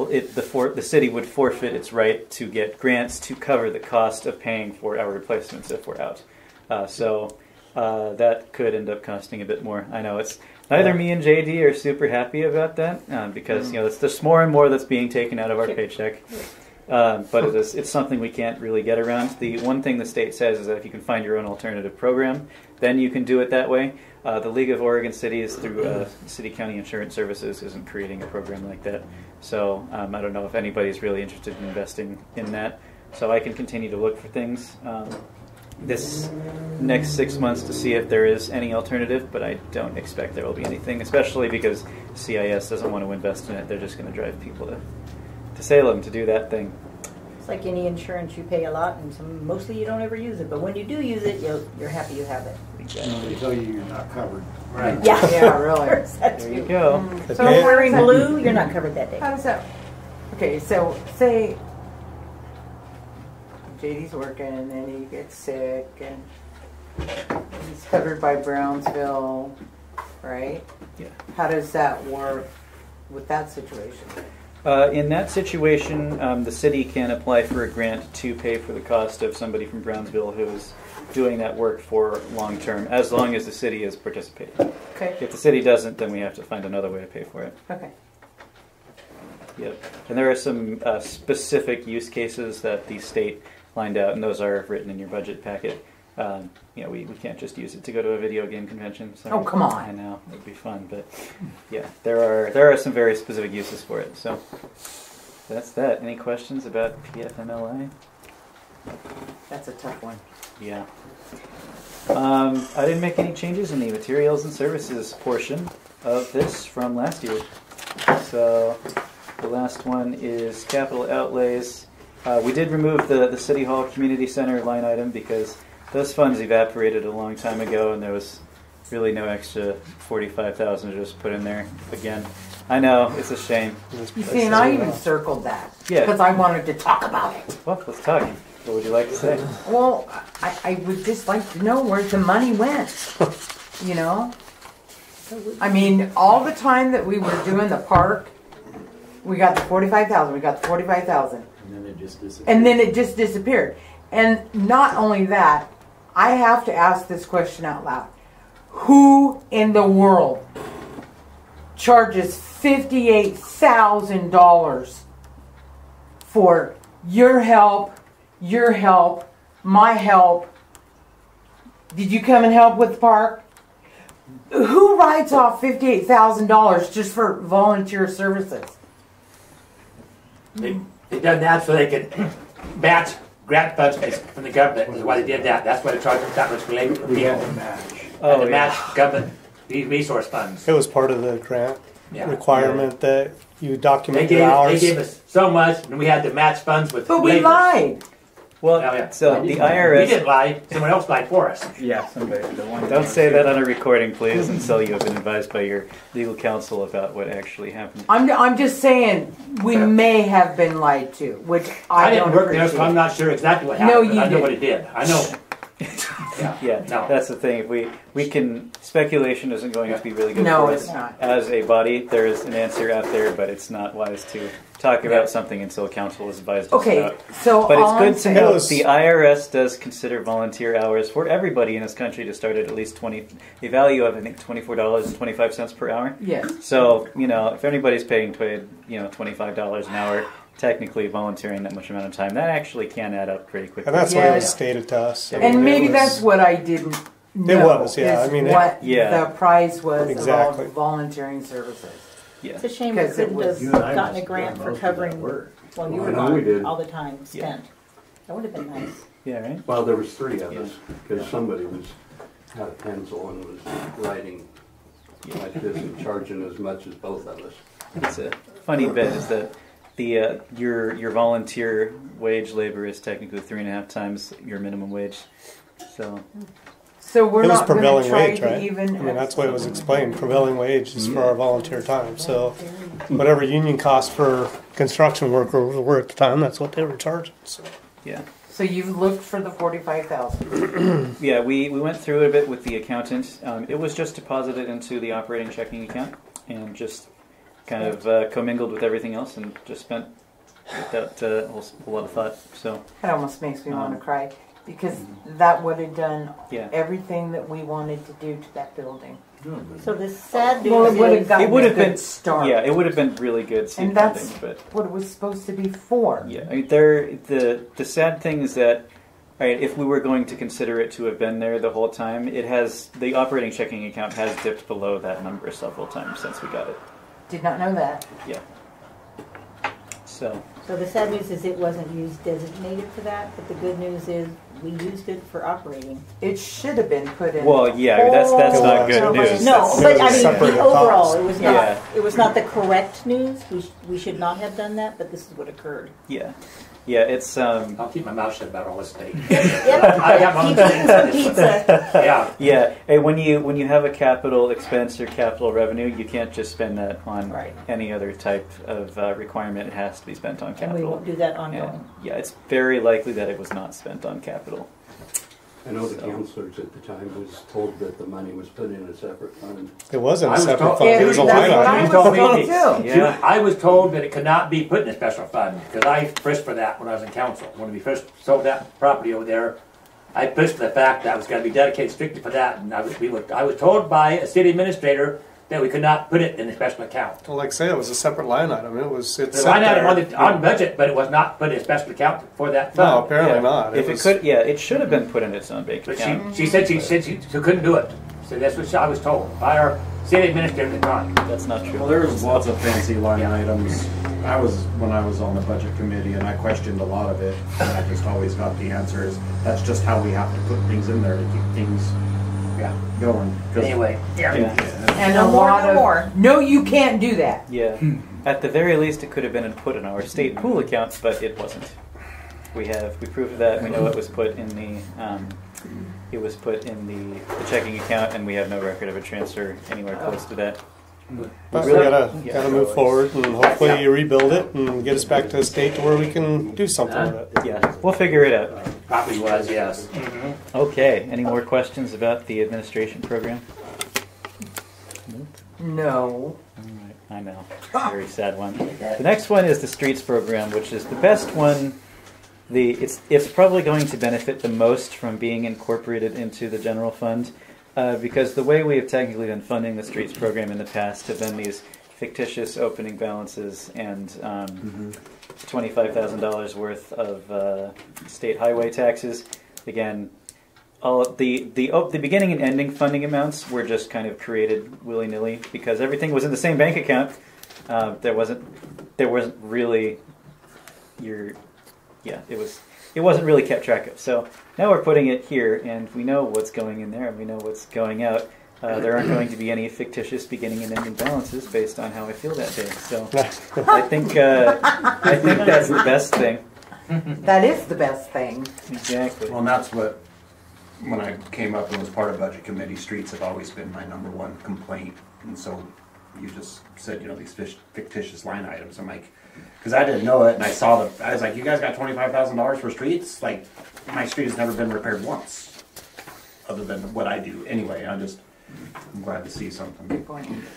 it, the, for, the city would forfeit its right to get grants to cover the cost of paying for our replacements if we're out. Uh, so uh, that could end up costing a bit more. I know it's neither me and JD are super happy about that uh, because you know it's just more and more that's being taken out of our paycheck. Uh, but it is, it's something we can't really get around. The one thing the state says is that if you can find your own alternative program, then you can do it that way. Uh, the League of Oregon Cities, through uh, City County Insurance Services, isn't creating a program like that. So um, I don't know if anybody's really interested in investing in that. So I can continue to look for things um, this next six months to see if there is any alternative, but I don't expect there will be anything, especially because CIS doesn't want to invest in it. They're just going to drive people to, to Salem to do that thing. It's like any insurance, you pay a lot, and some, mostly you don't ever use it. But when you do use it, you'll, you're happy you have it. They tell you you're not covered. Right. Yeah, *laughs* Yeah, really. There you go. Mm. The So If pay- you're wearing blue, you're not covered that that- day. How does that, okay, so say, JD's working and then he gets sick and he's covered by Brownsville, right? Yeah. How does that work with that situation? Uh, in that situation, um, the city can apply for a grant to pay for the cost of somebody from Brownsville who's doing that work for long term, as long as the city is participating. Okay, If the city doesn't, then we have to find another way to pay for it. okay. Yep. And there are some uh, specific use cases that the state lined out, and those are written in your budget packet. Um, you know, we, we can't just use it to go to a video game convention. Sorry. Oh, come on. I know it would be fun, but yeah, there are there are some very specific uses for it. So that's that. Any questions about PFMLI? That's a tough one. Yeah. Um, I didn't make any changes in the materials and services portion of this from last year. So the last one is capital outlays. Uh, we did remove the, the City Hall Community Center line item because those funds evaporated a long time ago and there was really no extra 45000 to just put in there again. I know, it's a shame. You see, and I even circled that Yeah. because I wanted to talk about it. Well, let's talk. What would you like to say? Well, I, I would just like to know where the money went. *laughs* You know? I mean, all the time that we were doing the park, we got the forty-five thousand, we got the forty-five thousand. And then it just disappeared. And then it just disappeared. And not only that, I have to ask this question out loud. Who in the world charges $58,000 for your help, your help, my help? Did you come and help with the park? Who writes off $58,000 just for volunteer services? They, they done that so they could *clears throat* match grant funds from the government, is why they did that, that's why they charged them that much for labor for people. had to match. Oh, And to yeah. match government re- resource funds. It was part of the grant Yeah. requirement that you They document gave, your they hours. gave us so much, and we had to match funds with But we lied. Well, Oh, yeah. so the IRS. We IRS. didn't lie, someone else lied for us. Yeah, somebody, the one. Don't say that on a recording, please, *laughs* until you have been advised by your legal counsel about what actually happened. I'm, I'm just saying we may have been lied to, which I, I didn't don't work there, so I'm not sure exactly what No, happened, but you I know didn't. what it did, I know. Yeah, Yeah, no. that's the thing. If we we can speculation isn't going to be really good No, for it's us not. as a body. There is an answer out there, but it's not wise to talk about something until counsel is advised us Okay, about. so But it's good to know It the IRS does consider volunteer hours for everybody in this country to start at at least twenty. A value of I think twenty four dollars and twenty five cents per hour. Yes. So you know, if anybody's paying tw- you know twenty five dollars an hour, technically volunteering that much amount of time, that actually can add up pretty quickly. and that's what Yeah. it was stated to us. I And mean, And maybe was- that's what I didn't know. It was, yeah, I mean, it- what Yeah. the price was Exactly. of volunteering services. yeah. It's a shame we Because it couldn't was- have You and I gotten a grant for most of that covering work. while you I were know we gone, all the time spent. Yeah. spent. That would have been nice. Yeah, right. Well, there was three of us, because somebody was, had a pencil and was writing like this and charging as much as both of us. It's a funny bit is that the uh, your your volunteer wage labor is technically three and a half times your minimum wage. So So we're It was not going to prevailing try wage, to right? even. I mean, that's what it was explained. Prevailing wage is for our volunteer time. So whatever union cost for construction workers were at the time, that's what they were charging. So yeah, So you've looked for the forty-five thousand. *clears throat* yeah. We we went through it a bit with the accountant. Um, it was just deposited into the operating checking account and just kind of uh, commingled with everything else and just spent without uh, a whole- a lot of thought. So It almost makes me want Um, to cry because that would have done yeah. everything that we wanted to do to that building. So the sad Well, it news would have gotten It would a have good been start. Yeah, it would have been really good seed And that's- funding, but What it was supposed to be for. Yeah, I mean, there. The the sad thing is that, right, if we were going to consider it to have been there the whole time, it has the operating checking account has dipped below that number several times since we got it. Did not know that. Yeah. So so the sad news is it wasn't used designated for that, but the good news is we used it for operating. It should have been put in. well, yeah, that's that's Oh, not good no, news. No, That's- but I mean, separate the overall, it was Yeah. not, it was not the correct news. We, sh- we should not have done that, but this is what occurred. yeah, Yeah, it's um, I'll keep my mouth shut about all this steak. *laughs* Yep. I got one Keep of eating some those. pizza. *laughs* Yeah, yeah. Hey, when you when you have a capital expense or capital revenue, you can't just spend that on Right. any other type of uh, requirement. It has to be spent on And we capital. won't do that And, yeah, it's very likely that it was not spent on capital. I know the So- counselors at the time was told that the money was put in a separate fund. It wasn't I a was separate told- fund. Yeah, It was a that's line what I item. You told was me told it- too. Yeah. I was told that it could not be put in a special fund, because I pushed for that when I was in council. When we first sold that property over there, I pushed for the fact that it was gonna be dedicated strictly for that, and I was, we were, I was told by a city administrator that we could not put it in the special account. Well, like I say, it was a separate line item. It was, it's The line item on the, on budget, but it was not put in a special account for that No, apparently Yeah. not. If it was- could, yeah, it should have been put in its own bank But she, account. she said she said she, she couldn't do it. So that's what I was told by our city administrator at the time. That's not true. Well, there's lots of fancy line Yeah. items. I was, when I was on the budget committee, and I questioned a lot of it, and I just always got the answers. that's just how we have to put things in there to keep things Yeah. going. 'Cause- Anyway, yeah. Yeah. And No a more, lot no of more. no, you can't do that. Yeah. At the very least, it could have been put in our state pool accounts, but it wasn't. We have we proved that. We know it was put in the um, it was put in the, the checking account, and we have no record of a transfer anywhere close to that. But we Really? gotta, Yeah. gotta move forward and hopefully rebuild it and get us back to a state to where we can do something with it. Yeah, we'll figure it out. Probably was, yes. Okay. Any more questions about the administration program? No. Alright, I know. Very sad one. The next one is the streets program, which is the best one. The it's it's probably going to benefit the most from being incorporated into the general fund, uh, because the way we have technically been funding the streets program in the past have been these fictitious opening balances and um, thousand dollars worth of uh, state highway taxes. Again, all of the the oh, the beginning and ending funding amounts were just kind of created willy nilly because everything was in the same bank account. Uh, there wasn't there wasn't really your yeah it was it wasn't really kept track of. So now we're putting it here, and we know what's going in there, and we know what's going out. Uh, there aren't going to be any fictitious beginning and ending balances based on how I feel that day. So *laughs* I think uh, I think that's the best thing. That is the best thing. Exactly. Well, that's what, when I came up and was part of budget committee, streets have always been my number one complaint. And so you just said, you know, these fish- fictitious line items. I'm like, because I didn't know it, and I saw the, I was like, you guys got twenty-five thousand dollars for streets? Like, my street has never been repaired once, other than what I do. Anyway, I just, I'm glad to see something.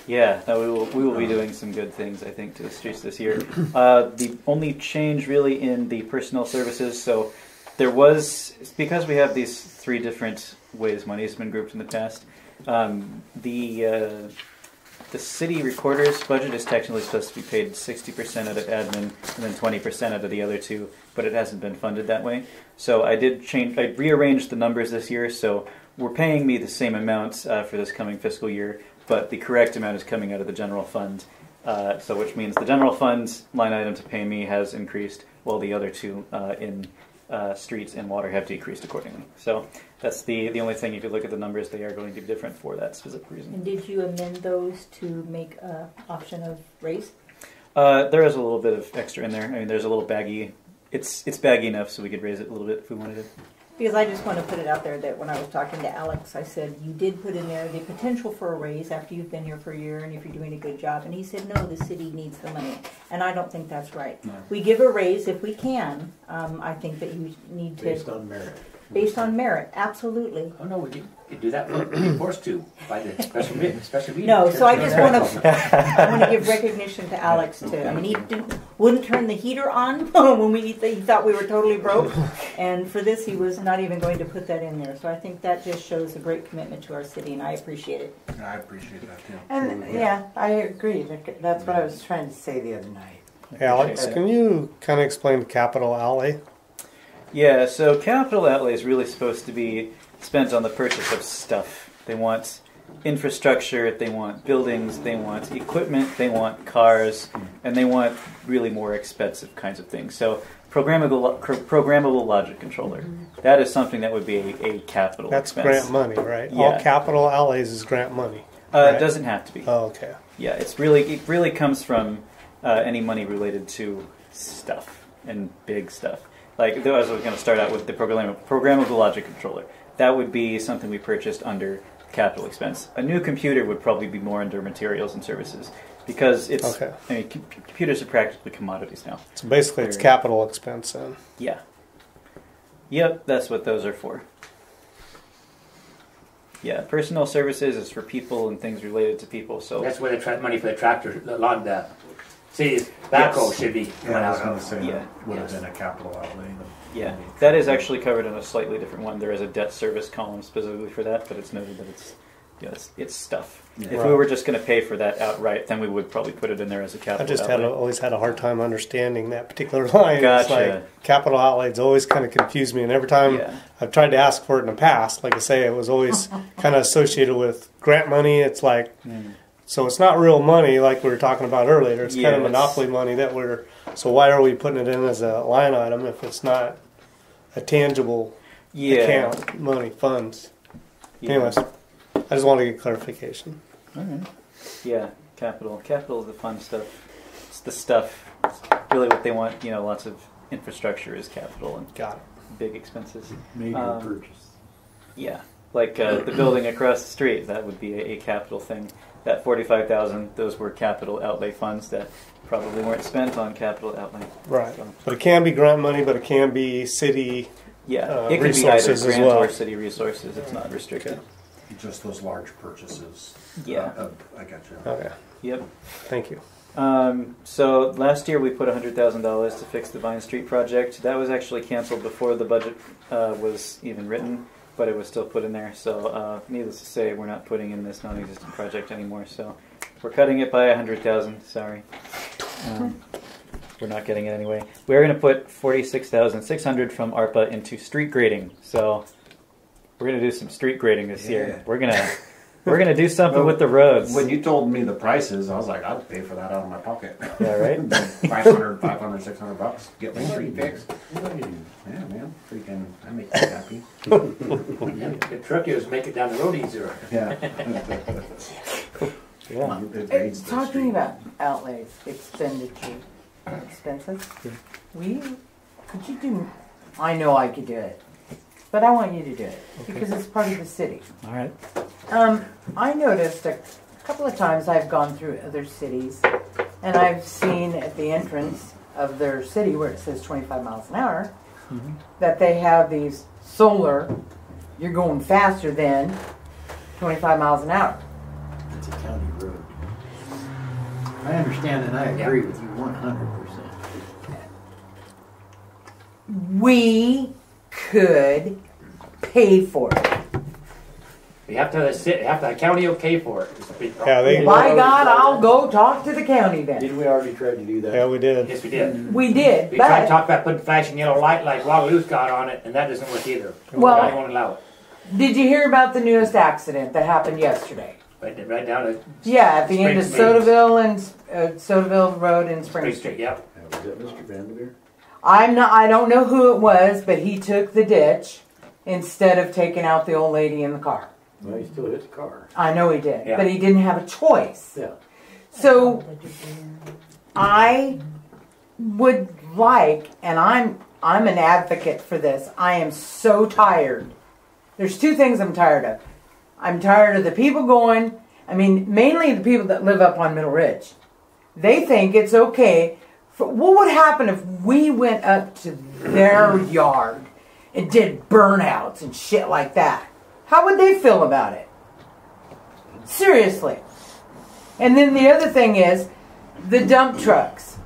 Yeah, no, we will we will be doing some good things, I think, to the streets this year. Uh, the only change really in the personnel services, so there was because we have these three different ways money's been grouped in the past. Um, the uh, the city recorder's budget is technically supposed to be paid sixty percent out of admin and then twenty percent out of the other two, but it hasn't been funded that way. So I did change. I rearranged the numbers this year, so we're paying me the same amount uh, for this coming fiscal year, but the correct amount is coming out of the general fund. Uh, so which means the general fund line item to pay me has increased, while the other two uh, in uh, streets and water have decreased accordingly. So that's the the only thing. If you look at the numbers, they are going to be different for that specific reason. And did you amend those to make a option of raise? Uh, there is a little bit of extra in there. I mean, there's a little baggy. It's it's baggy enough, so we could raise it a little bit if we wanted to. Because I just want to put it out there that when I was talking to Alex, I said, you did put in there the potential for a raise after you've been here for a year and if you're doing a good job. And he said, no, the city needs the money. And I don't think that's right. No. We give a raise if we can. Um, I think that you need to, Based on merit. based on merit, absolutely. Oh, no, we do, we do that, we're being forced to by the special meeting, special meeting. No, so I just want to, *laughs* I want to give recognition to Alex *laughs* too. I mean, he didn't, wouldn't turn the heater on *laughs* when we, he thought we were totally broke. And for this, he was not even going to put that in there. So I think that just shows a great commitment to our city and I appreciate it. I appreciate that too. And yeah, I agree. That's what I was trying to say the other night. Alex, can you kind of explain capital outlay? Yeah, so capital outlay is really supposed to be spent on the purchase of stuff. They want infrastructure, if they want buildings, they want equipment, they want cars, and they want really more expensive kinds of things. So programmable programmable logic controller. That is something that would be a, a capital That's expense. grant money, right? All Yeah. capital outlays is grant money. Uh, right? It doesn't have to be. Oh, okay. Yeah, it's really it really comes from uh, any money related to stuff. and big stuff. Like though I was going to start out with the program programmable logic controller. That would be something we purchased under capital expense. A new computer would probably be more under materials and services because it's. Okay. I mean, com- computers are practically commodities now. So basically, it's capital expense then. Yeah. Yep, that's what those are for. Yeah, personal services is for people and things related to people. So That's where the tra- money for the tractor, a lot of the city's backhoe Yes. should be Yeah, I was gonna say Yeah. that would have been a capital outlay. Yeah, that is actually covered in a slightly different one. There is a debt service column specifically for that, but it's noted that it's yeah, it's, it's stuff. Yeah. If we were just going to pay for that outright, then we would probably put it in there as a capital. I just had a, always had a hard time understanding that particular *laughs* line. It's Gotcha. like capital outlays always kind of confused me, and every time Yeah. I've tried to ask for it in the past, like I say, it was always *laughs* kind of associated with grant money. It's like Mm. so it's not real money like we were talking about earlier. It's Yeah, kind of monopoly money that we're. So why are we putting it in as a line item if it's not a tangible yeah. account money funds? yeah. Anyways, I just wanted to get clarification. Alright. Yeah, capital. Capital is the fun stuff. It's the stuff. It's really what they want. You know, lots of infrastructure is capital and Got it. big expenses. Major Um, purchase. Yeah, like uh, the building across the street. That would be a, a capital thing. That forty-five thousand. Those were capital outlay funds that probably weren't spent on capital outlay. Right. So, But it can be grant money, but it can be city. yeah, Uh, it could be either resources grant well. or city resources. It's not restricted. Just those large purchases. Yeah. Uh, I got you. Okay. Yep. Thank you. Um, so last year we put hundred thousand dollars to fix the Vine Street project. That was actually canceled before the budget uh, was even written, but it was still put in there. So uh, needless to say, we're not putting in this non-existent project anymore. So we're cutting it by a hundred thousand. Sorry, um, we're not getting it anyway. We're going to put forty-six thousand six hundred from ARPA into street grading. So we're going to do some street grading this Yeah. year. We're gonna we're gonna do something Well, with the roads. When you told me the prices, I was like, I'd pay for that out of my pocket. Yeah, right? *laughs* 500, 500, 600 bucks. Get my street fixed. Yeah, man. Freaking, I make *laughs* you happy. The trick is make it down the road easier. Yeah. *laughs* yeah. It Hey, grades the talking about outlays, expenditure, expenses. We, could you do? I know I could do it, but I want you to do it because it's part of the city. All right. Um, I noticed a couple of times I've gone through other cities, and I've seen at the entrance of their city where it says 25 miles an hour that they have these solar. You're going faster than 25 miles an hour. It's a county road. I understand and I agree with you one hundred percent. We could pay for it. You have to have the city, have the county okay for it. It's a big Yeah, they- problem. By God, I'll go talk to the county then. Didn't we already try to do that? Yeah, we did. Yes, we did. We did, We tried to but talk about putting flashing yellow light like Waterloo's got on it, and that doesn't work either. Well- I won't allow it. did you hear about the newest accident that happened yesterday? Right, right down to Yeah, at the end of Spring Sodaville and uh, Sodaville Road and Spring Spring Street. Street, yep. Was that Mr. Vanderveer? I'm not. I don't know who it was, but he took the ditch instead of taking out the old lady in the car. Well, he still hit the car. I know he did, Yeah. but he didn't have a choice. Yeah. So I would like, and I'm I'm an advocate for this. I am so tired. There's two things I'm tired of. I'm tired of the people going. I mean, mainly the people that live up on Middle Ridge. They think it's okay. For, what would happen if we went up to their yard and did burnouts and shit like that? How would they feel about it? Seriously. And then the other thing is the dump trucks.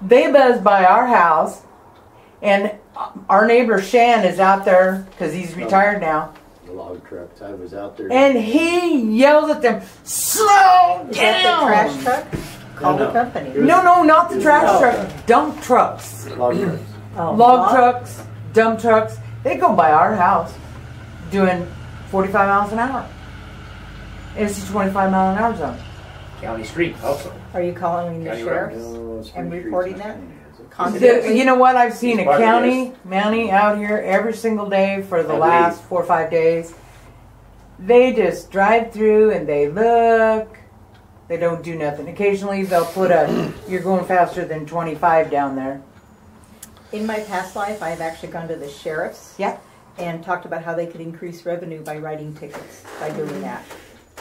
They buzz by our house, and our neighbor Shan is out there because he's retired now, log trucks. I was out there. and he yells at them, "Slow Is that the down!" trash truck? Call No, the no. company. No, no, not the trash No. truck. Dump trucks, log trucks. Oh, log trucks, dump trucks. They go by our house, doing 45 miles an hour. It's a 25 mile an hour zone. County Street also. Are you calling the sheriff? And reporting not that? County, is it? Constantly? The- you know what? I've seen a It's part of county, Mountie out here every single day for the I last four or five days. They just drive through and they look. They don't do nothing. Occasionally they'll put a, *clears throat* you're going faster than 25 down there. In my past life, I've actually gone to the sheriff's. Yeah. And talked about how they could increase revenue by writing tickets, by doing that.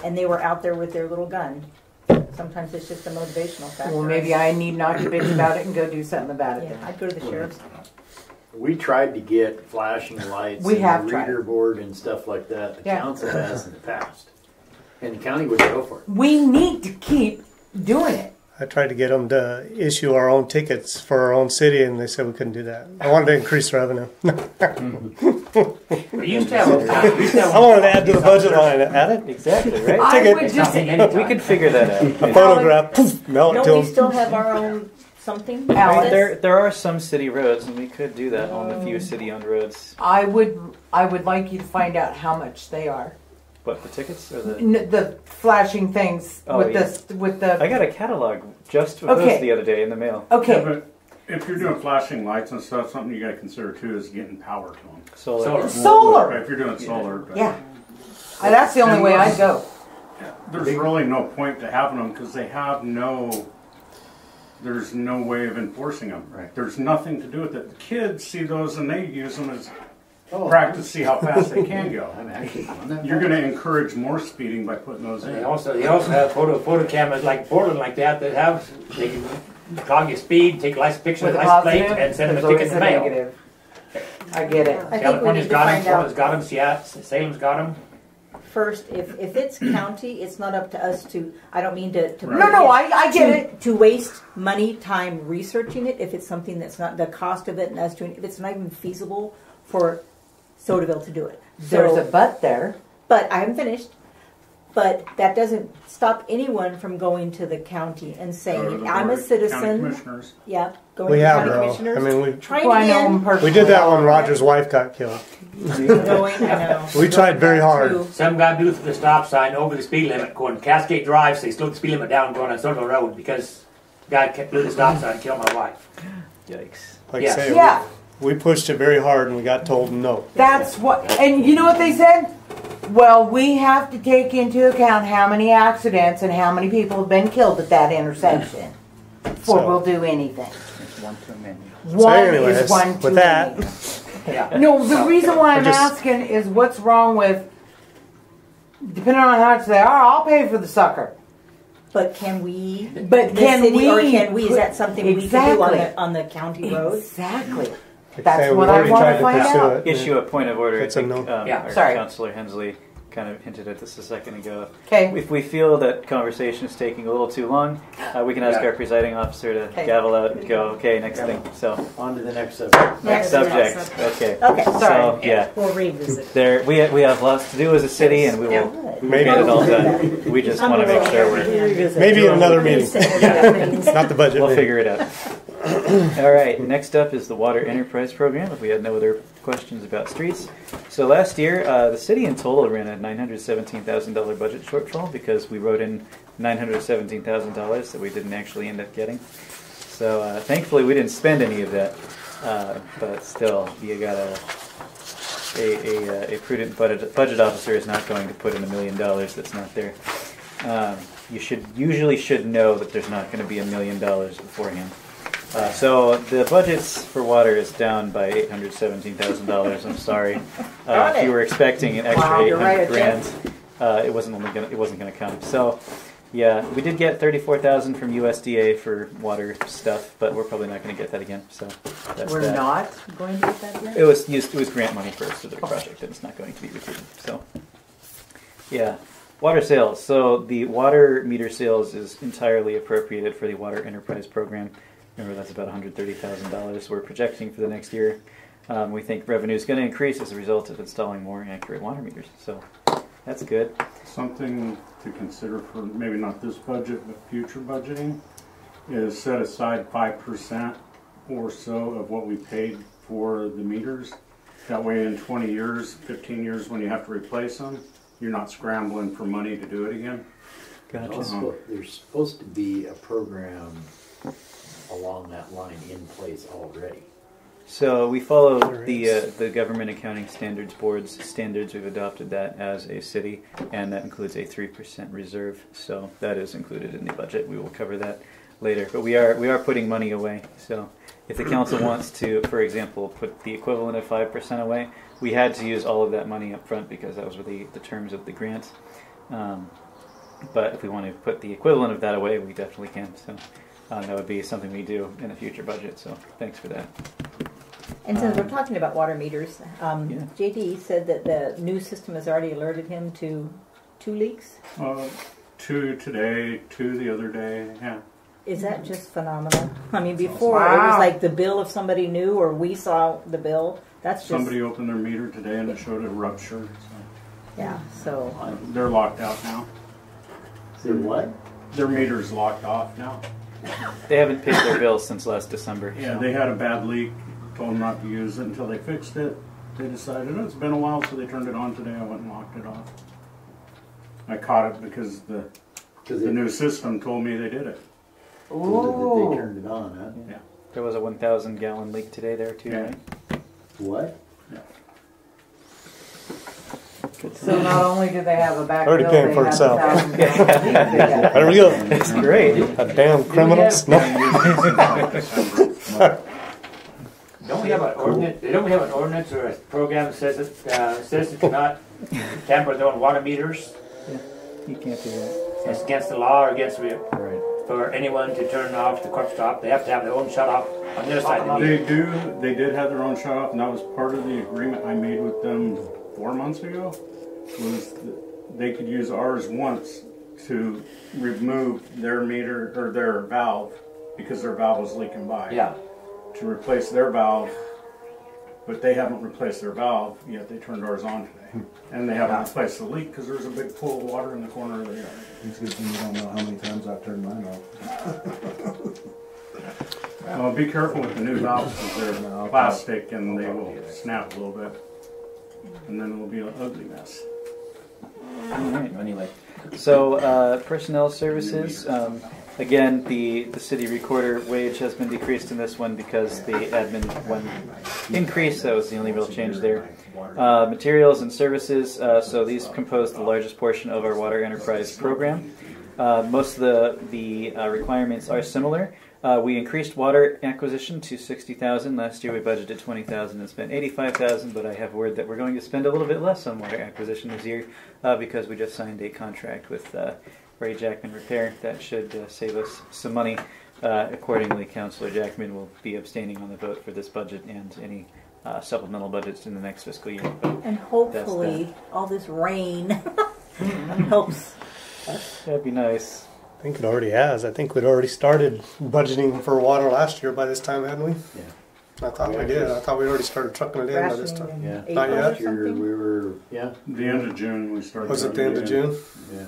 And they were out there with their little gun. Sometimes it's just a motivational factor. Well, maybe I need not to bitch about it and go do something about it Yeah, then. I'd go to the sheriff's. We tried to get flashing lights We and have the tried. reader board and stuff like that. The Yeah. council has in the past. And the county would go for it. We need to keep doing it. I tried to get them to issue our own tickets for our own city, and they said we couldn't do that. I wanted to increase revenue. *laughs* Mm-hmm. We used to have. we used to have- I wanted to add to the budget line. Add it. Exactly, right? I Ticket. would just, We could figure that out. A photograph. Poof, mail it Don't to we them. still have our own something? I there, there are some city roads, and we could do that on the few um, city-owned roads. I would, I would like you to find out how much they are. What the tickets or the? N- the flashing things Oh, with yeah. the with the. I got a catalog just for those Okay. the other day in the mail. okay. Yeah, but if you're doing flashing lights and stuff, something you gotta consider too is getting power to them. Solar. Solar. Solar. If you're doing solar. but Yeah. That's the only way I'd go. There's really no point to having them because they have no, there's no way of enforcing them. Right. There's nothing to do with it. The kids see those and they use them as Oh, practice, see how fast they can go. *laughs* I'm actually. You're gonna encourage more speeding by putting those They in. also, they also have photo, photo cameras like Portland like that that have, they can log your speed, take a license picture, With a license plate, positive, and send them there's a ticket in the a mail. negative. I get it. I think we California's to got them, find Portland's out got them, Seattle, Salem's got them. first, if, if it's county, it's not up to us to, I don't mean to. to No, no, I, I get to, it. To waste money, time researching it, if it's something that's not, the cost of it and us doing, if it's not even feasible for Sodaville to do it. There's So- a but there. But I haven't finished. But that doesn't stop anyone from going to the county and Or saying, I'm a board County citizen. Commissioners. Yeah, going We to have, county though. commissioners. I mean, we trying Well, I to know get them in, personally. we did that when Roger's wife got killed. *laughs* going, I know. We tried very hard. *laughs* Some guy blew through the stop sign over the speed limit going Cascade Drive, so he slowed the speed limit down going on Somerville Road because guy kept blew the stop sign and killed my wife. Yikes. Like Yeah. I say, Yeah, we, we pushed it very hard, and we got told no. that's what. And you know what they said? Well, we have to take into account how many accidents and how many people have been killed at that intersection before So- we'll do anything. It's one too many. One anyways, is one with that- many. Yeah. No, the reason why I I'm just- asking is what's wrong with, depending on how much they are, I'll pay for the sucker. But can we, But the can city, we? or can we, is that something we can do on Exactly. the, on the county roads? Exactly. Like That's I what I wanna tried find out. it. Issue a point of order. I It's a think no. um, Yeah, our sorry. Councillor Hensley kind of hinted at this a second ago. Okay. If we feel that conversation is taking a little too long, uh, we can ask Yeah. our presiding officer to Okay. gavel out and go, okay, next thing. So, On to the next subject. next Yeah, subject. next Okay. Okay, So, sorry. yeah. We'll revisit. There, we, we have lots to do as a city, and we will Good. we'll get it all done. We just want to make sure we're Maybe in another meeting. meeting. *laughs* Not the budget. We'll meeting. figure it out. *laughs* *clears throat* All right, next up is the Water Enterprise Program. If we had no other questions about streets. So last year, uh, the city in total ran a $917,000 budget shortfall because we wrote in $917,000 that we didn't actually end up getting. So uh, thankfully, we didn't spend any of that. Uh, but still, you got a a, a, uh, a prudent budget, budget officer is not going to put in a million dollars that's not there. Um, you should usually should know that there's not going to be a million dollars beforehand. Uh, so the budgets for water is down by eight hundred seventeen thousand dollars. I'm sorry. *laughs* Uh, if you were expecting an extra Wow, eight you're right, hundred grand, uh, it wasn't only gonna it wasn't going to come. So yeah, we did get thirty four thousand from USDA for water stuff, but we're probably not going to get that again. So that's We're that. not going to get that yet? It was used. It was grant money first for the project, and it's not going to be repeated. So, yeah, water sales. So the water meter sales is entirely appropriated for the water enterprise program. Remember, that's about one hundred thirty thousand dollars we're projecting for the next year. Um, we think revenue is going to increase as a result of installing more accurate water meters. So that's good. Something to consider for maybe not this budget, but future budgeting, is set aside five percent or so of what we paid for the meters. That way in twenty years, fifteen years, when you have to replace them, you're not scrambling for money to do it again. Gotcha. Also, there's supposed to be a program along that line in place already. So we follow the uh, the government accounting standards board's standards. We've adopted that as a city, and that includes a three percent reserve. So that is included in the budget. We will cover that. later. But we are we are putting money away. So if the council wants to, for example, put the equivalent of five percent away, we had to use all of that money up front because that was the the terms of the grant. Um, but if we want to put the equivalent of that away, we definitely can. So uh, that would be something we do in a future budget. So thanks for that. And since we're talking about water meters, um, Yeah. JD said that the new system has already alerted him to two leaks. Uh, two today, two the other day, yeah. Is that just phenomenal? I mean, before it was like the bill if somebody knew or we saw the bill. That's just Somebody opened their meter today and it showed a rupture, yeah. So so they're locked out now. Say what? Their meter's locked off now. They haven't paid their bills since last December. Yeah, so- they had a bad leak, told them not to use it until they fixed it. They decided, oh, it's been a while, so they turned it on today. I went and locked it off. I caught it because the, Because the it, new system told me they did it. oh, they turned it on, huh? There was a 1,000 gallon leak today there too, Yeah. right? What? So not only do they have a back Already bill, paying they for have itself. a thousand *laughs* gallons. There we go. It's great. A damn criminals. No. *laughs* Don't we have an ordinance, don't we have an ordinance or a program that says that, uh, citizens cannot tamper with their own water meters? You can't do that. It's against the law or against, re- Right. for anyone to turn off the quick stop, they have to have their own shut off on their side of the meter. They do, they did have their own shut off, and that was part of the agreement I made with them four months ago. Was that they could use ours once to remove their meter or their valve because their valve was leaking by. Yeah, To replace their valve, but they haven't replaced their valve yet. They turned ours on today, hmm. and they haven't replaced the leak because there's a big pool of water in the corner of the yard. It's good thing you don't know how many times I've turned mine off. *laughs* Well, be careful with the new valves because they're plastic and they will snap a little bit, and then it'll be an ugly mess. All right. Anyway, so uh, personnel services. Um, again, the the city recorder wage has been decreased in this one because the admin one increased. That was the only real change there. Uh, materials and services. Uh, so these compose the largest portion of our water enterprise program. Uh, most of the the uh, requirements are similar. Uh, we increased water acquisition to sixty thousand. Last year we budgeted twenty thousand and spent eighty-five thousand. But I have word that we're going to spend a little bit less on water acquisition this year uh, because we just signed a contract with uh, Ray Jackman Repair that should uh, save us some money. Uh, accordingly, Councillor Jackman will be abstaining on the vote for this budget and any uh, supplemental budgets in the next fiscal year. But and hopefully all this rain *laughs* *laughs* helps. that'd be nice. I think it already has. I think we'd already started budgeting for water last year by this time, hadn't we? Yeah. I thought we did. I thought we already started trucking it in by this time. in Yeah. April Not or yet. Last year something. we were, yeah, The end of June we started. Was it the end of running June? yeah.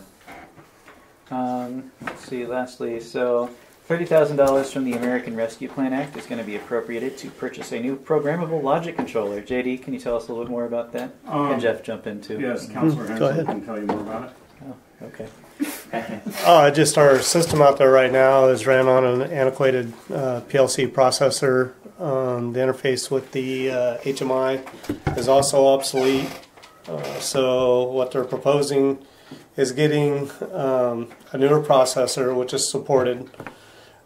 Um, let's see, lastly, so $30,000 from the American Rescue Plan Act is going to be appropriated to purchase a new programmable logic controller. JD, can you tell us a little bit more about that? Um, and Jeff, jump in too. Yes, Councilor Hmm, go Henson ahead. can tell you more about it. Okay. *laughs* Uh, just our system out there right now is ran on an antiquated uh, PLC processor. Um, the interface with the uh, HMI is also obsolete. Uh, so what they're proposing is getting um, a newer processor, which is supported.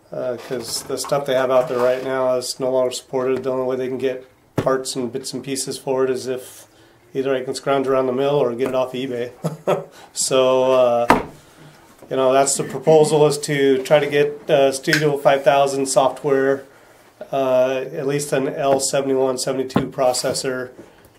Because the stuff they have out there right now is no longer supported. The only way they can get parts and bits and pieces for it is if either I can scrounge around the mill or get it off eBay. *laughs* so uh, you know that's the proposal is to try to get uh, Studio 5000 software, uh, at least an L7172 processor,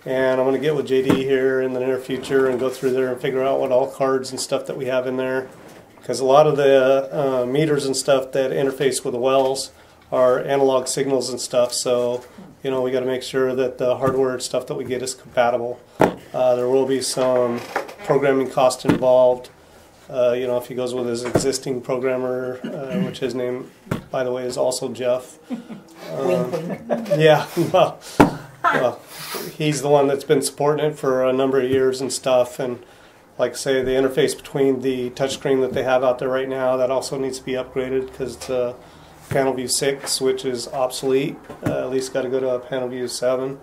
and I'm going to get with JD here in the near future and go through there and figure out what all cards and stuff that we have in there, because a lot of the uh, meters and stuff that interface with the wells are analog signals and stuff. So you know we got to make sure that the hardware and stuff that we get is compatible. Uh, there will be some programming cost involved. Uh, you know, if he goes with his existing programmer, uh, which his name, by the way, is also Jeff. Wink. Yeah, *laughs* well, well, he's the one that's been supporting it for a number of years and stuff. And like I say, the interface between the touchscreen that they have out there right now that also needs to be upgraded because it's a PanelView 6, which is obsolete. Uh, at least got to go to a PanelView 7.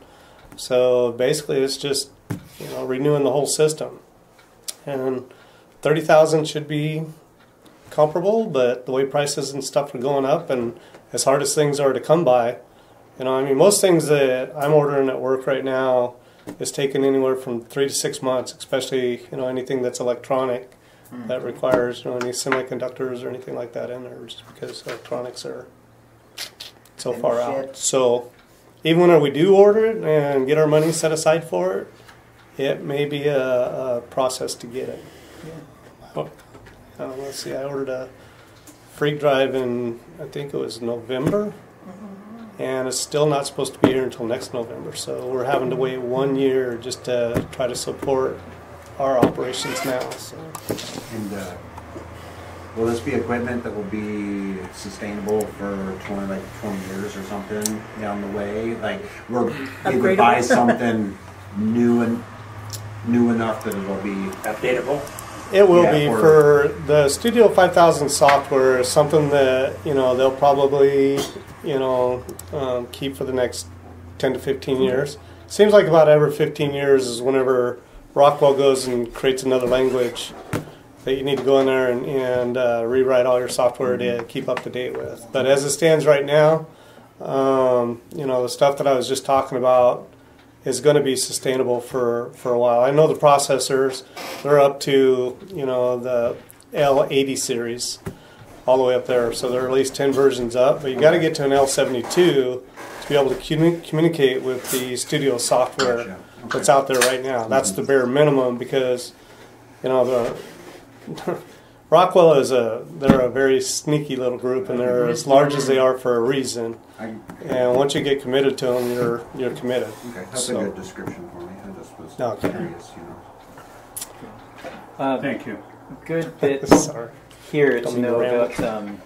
So basically, it's just you know renewing the whole system, and thirty thousand should be comparable, but the way prices and stuff are going up, and as hard as things are to come by, you know, I mean, most things that I'm ordering at work right now is taking anywhere from three to six months, especially you know anything that's electronic mm. that requires you know any semiconductors or anything like that in there, just because electronics are so far out. So even when we do order it and get our money set aside for it, it may be a, a process to get it. Oh, uh, let's see, I ordered a freight drive in I think it was November, and it's still not supposed to be here until next November. So we're having to wait one year just to try to support our operations now. So. And uh, will this be equipment that will be sustainable for twenty, like twenty years or something down the way? Like, we're, we would buy *laughs* something new and, new enough that it'll be, Updatable. It will Yeah, be or- for the Studio 5000 software something that you know they'll probably you know um, keep for the next 10 to 15 years. Seems like about every 15 years is whenever Rockwell goes and creates another language that you need to go in there and, and uh, rewrite all your software to keep up to date with. But as it stands right now, um, you know the stuff that I was just talking about is going to be sustainable for, for a while. I know the processors, they're up to, you know, the L80 series, all the way up there. So they're at least 10 versions up. But you got to get to an L72 to be able to commu- communicate with the studio software that's out there right now. That's the bare minimum because, you know, the Rockwell is a, they're a very sneaky little group and they're as large as they are for a reason. And once you get committed to them, you're, you're committed. okay, that's So- a good description for me. I just was Okay. curious, you know. Uh, Thank you. good *laughs* bit Sorry. here to Don't to know ramble. about um,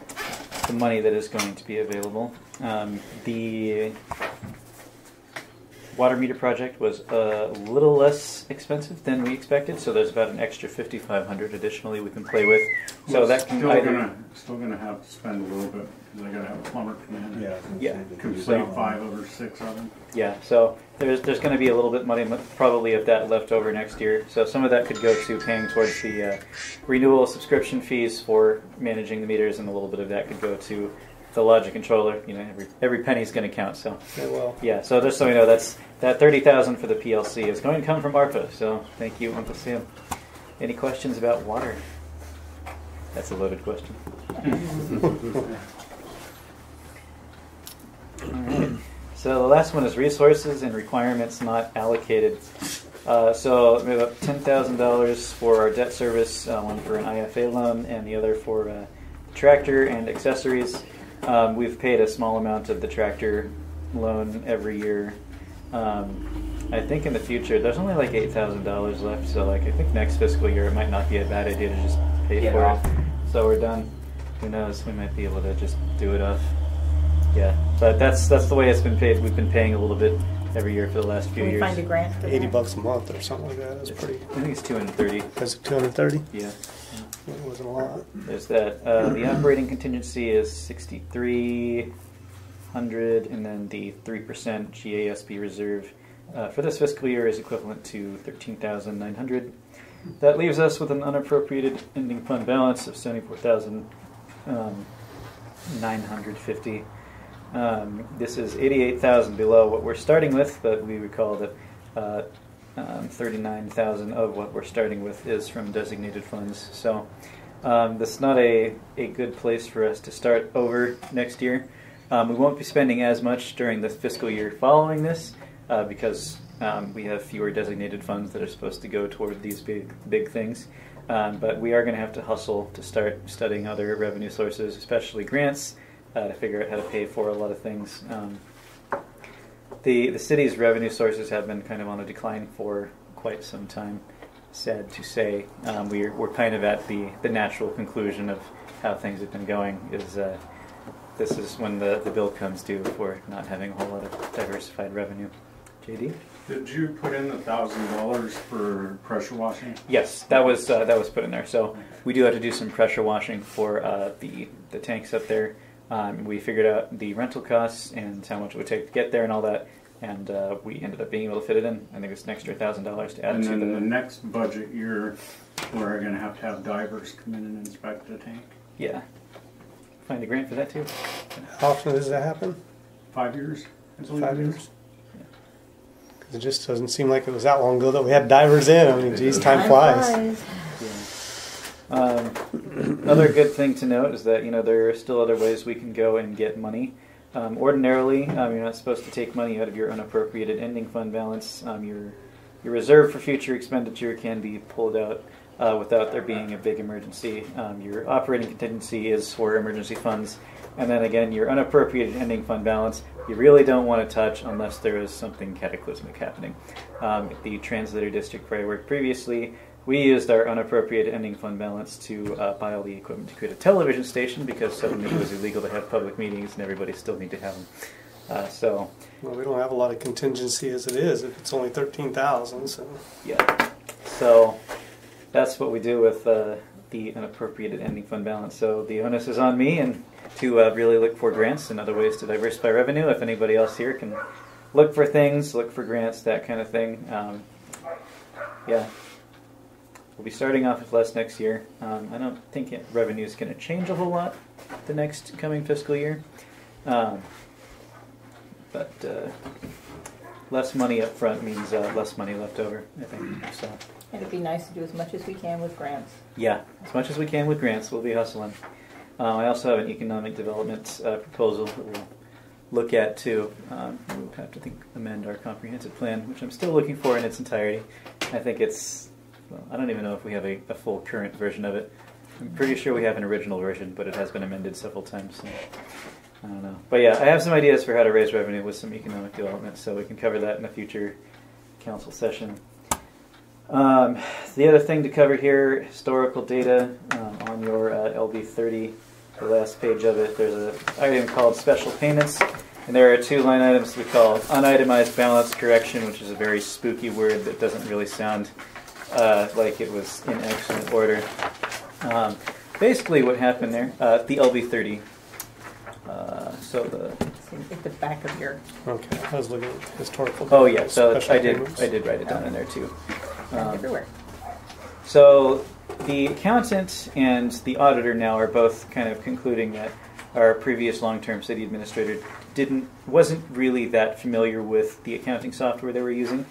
the money that is going to be available. Um, the water meter project was a little less expensive than we expected, so there's about an extra 5,500 additionally we can play with. So We're that can still either gonna still gonna have to spend a little bit because I gotta have a plumber come in. and Yeah. Complete So- five over six of them. Yeah, so there's there's going to be a little bit of money, probably of that left over next year. So some of that could go to paying towards the uh, renewal subscription fees for managing the meters, and a little bit of that could go to the logic controller. You know, every every penny's going to count. So Yeah, well, yeah, so just so you know, that's that thirty thousand for the PLC is going to come from ARPA. So thank you, Uncle Sam. Any questions about water? That's a loaded question. *laughs* So the last one is resources and requirements not allocated. Uh, so we have ten thousand dollars for our debt service, uh, one for an IFA loan, and the other for uh, tractor and accessories. Um, we've paid a small amount of the tractor loan every year. Um, I think in the future, there's only like eight thousand dollars left. So like I think next fiscal year, it might not be a bad idea to just pay Get for off. it. So we're done. Who knows? We might be able to just do it off. Yeah, but that's that's the way it's been paid. We've been paying a little bit every year for the last few Can we years. find a grant for 80 that? bucks a month or something like that. That's pretty. I think it's two hundred thirty. Is it 230? Yeah, It wasn't a lot. that. Uh, the operating contingency is sixty three hundred, and then the three percent GASB reserve uh, for this fiscal year is equivalent to thirteen thousand nine hundred. That leaves us with an unappropriated ending fund balance of seventy four thousand um. Um, this is 88,000 below what we're starting with, but we recall that uh, um, 39,000 of what we're starting with is from designated funds. So um, this is not a, a good place for us to start over next year. Um, we won't be spending as much during the fiscal year following this uh, because um, we have fewer designated funds that are supposed to go toward these big big things. Um, but we are going to have to hustle to start studying other revenue sources, especially grants, uh, to figure out how to pay for a lot of things. Um, the the city's revenue sources have been kind of on a decline for quite some time. Sad to say, um, we're we're kind of at the the natural conclusion of how things have been going. Is uh, this is when the the bill comes due for not having a whole lot of diversified revenue. JD. Did you put in the thousand dollars for pressure washing? Yes, that was uh, that was put in there. So we do have to do some pressure washing for uh, the the tanks up there. Um, we figured out the rental costs and how much it would take to get there and all that, and uh, we ended up being able to fit it in. I think it's an extra thousand dollars to add And to then the. the next budget year, we're gonna have to have divers come in and inspect the tank. Yeah. Find a grant for that too. How often does that happen? Five years? I believe Five it is. years? 'Cause It just doesn't seem like it was that long ago that we had divers in. I mean, geez, time flies. Um, another good thing to note is that you know there are still other ways we can go and get money. Um, ordinarily, um, you're not supposed to take money out of your unappropriated ending fund balance. Um, your your reserve for future expenditure can be pulled out uh, without there being a big emergency. Um, your operating contingency is for emergency funds, and then again, your unappropriated ending fund balance you really don't want to touch unless there is something cataclysmic happening. Um, the translator district where I worked previously, we used our unappropriated ending fund balance to uh, buy all the equipment to create a television station because suddenly it was illegal to have public meetings and everybody still need to have them. Uh, so, Well, we don't have a lot of contingency as it is. If it's only thirteen thousand, so yeah. So that's what we do with uh, the unappropriated ending fund balance. So the onus is on me and to uh, really look for grants and other ways to diversify revenue. If anybody else here can look for things, look for grants, that kind of thing. Um, yeah. We'll be starting off with less next year. Um, I don't think it, revenue is going to change a whole lot the next coming fiscal year. Um, but uh, less money up front means uh, less money left over, I think. So, And it'd be nice to do as much as we can with grants. yeah, as much as we can with grants, we'll be hustling. Um, I also have an economic development uh, proposal that we'll look at too. Um, we'll have to think amend our comprehensive plan, which I'm still looking for in its entirety. I think it's, I don't even know if we have a, a full current version of it. I'm pretty sure we have an original version, but it has been amended several times. So I don't know. But yeah, I have some ideas for how to raise revenue with some economic development, so we can cover that in a future council session. Um, the other thing to cover here, historical data um, on your uh, LB30, the last page of it, there's an item called special payments, and there are two line items we call unitemized balance correction, which is a very spooky word that doesn't really sound uh, like it was in excellent order. Um, basically, what happened there, uh, the LB30. Uh, so the at the back of your. okay. I was looking at historical. oh yeah, so I did payments. I did write it down in there too. Um, everywhere. So the accountant and the auditor now are both kind of concluding that our previous long-term city administrator didn't wasn't really that familiar with the accounting software they were using,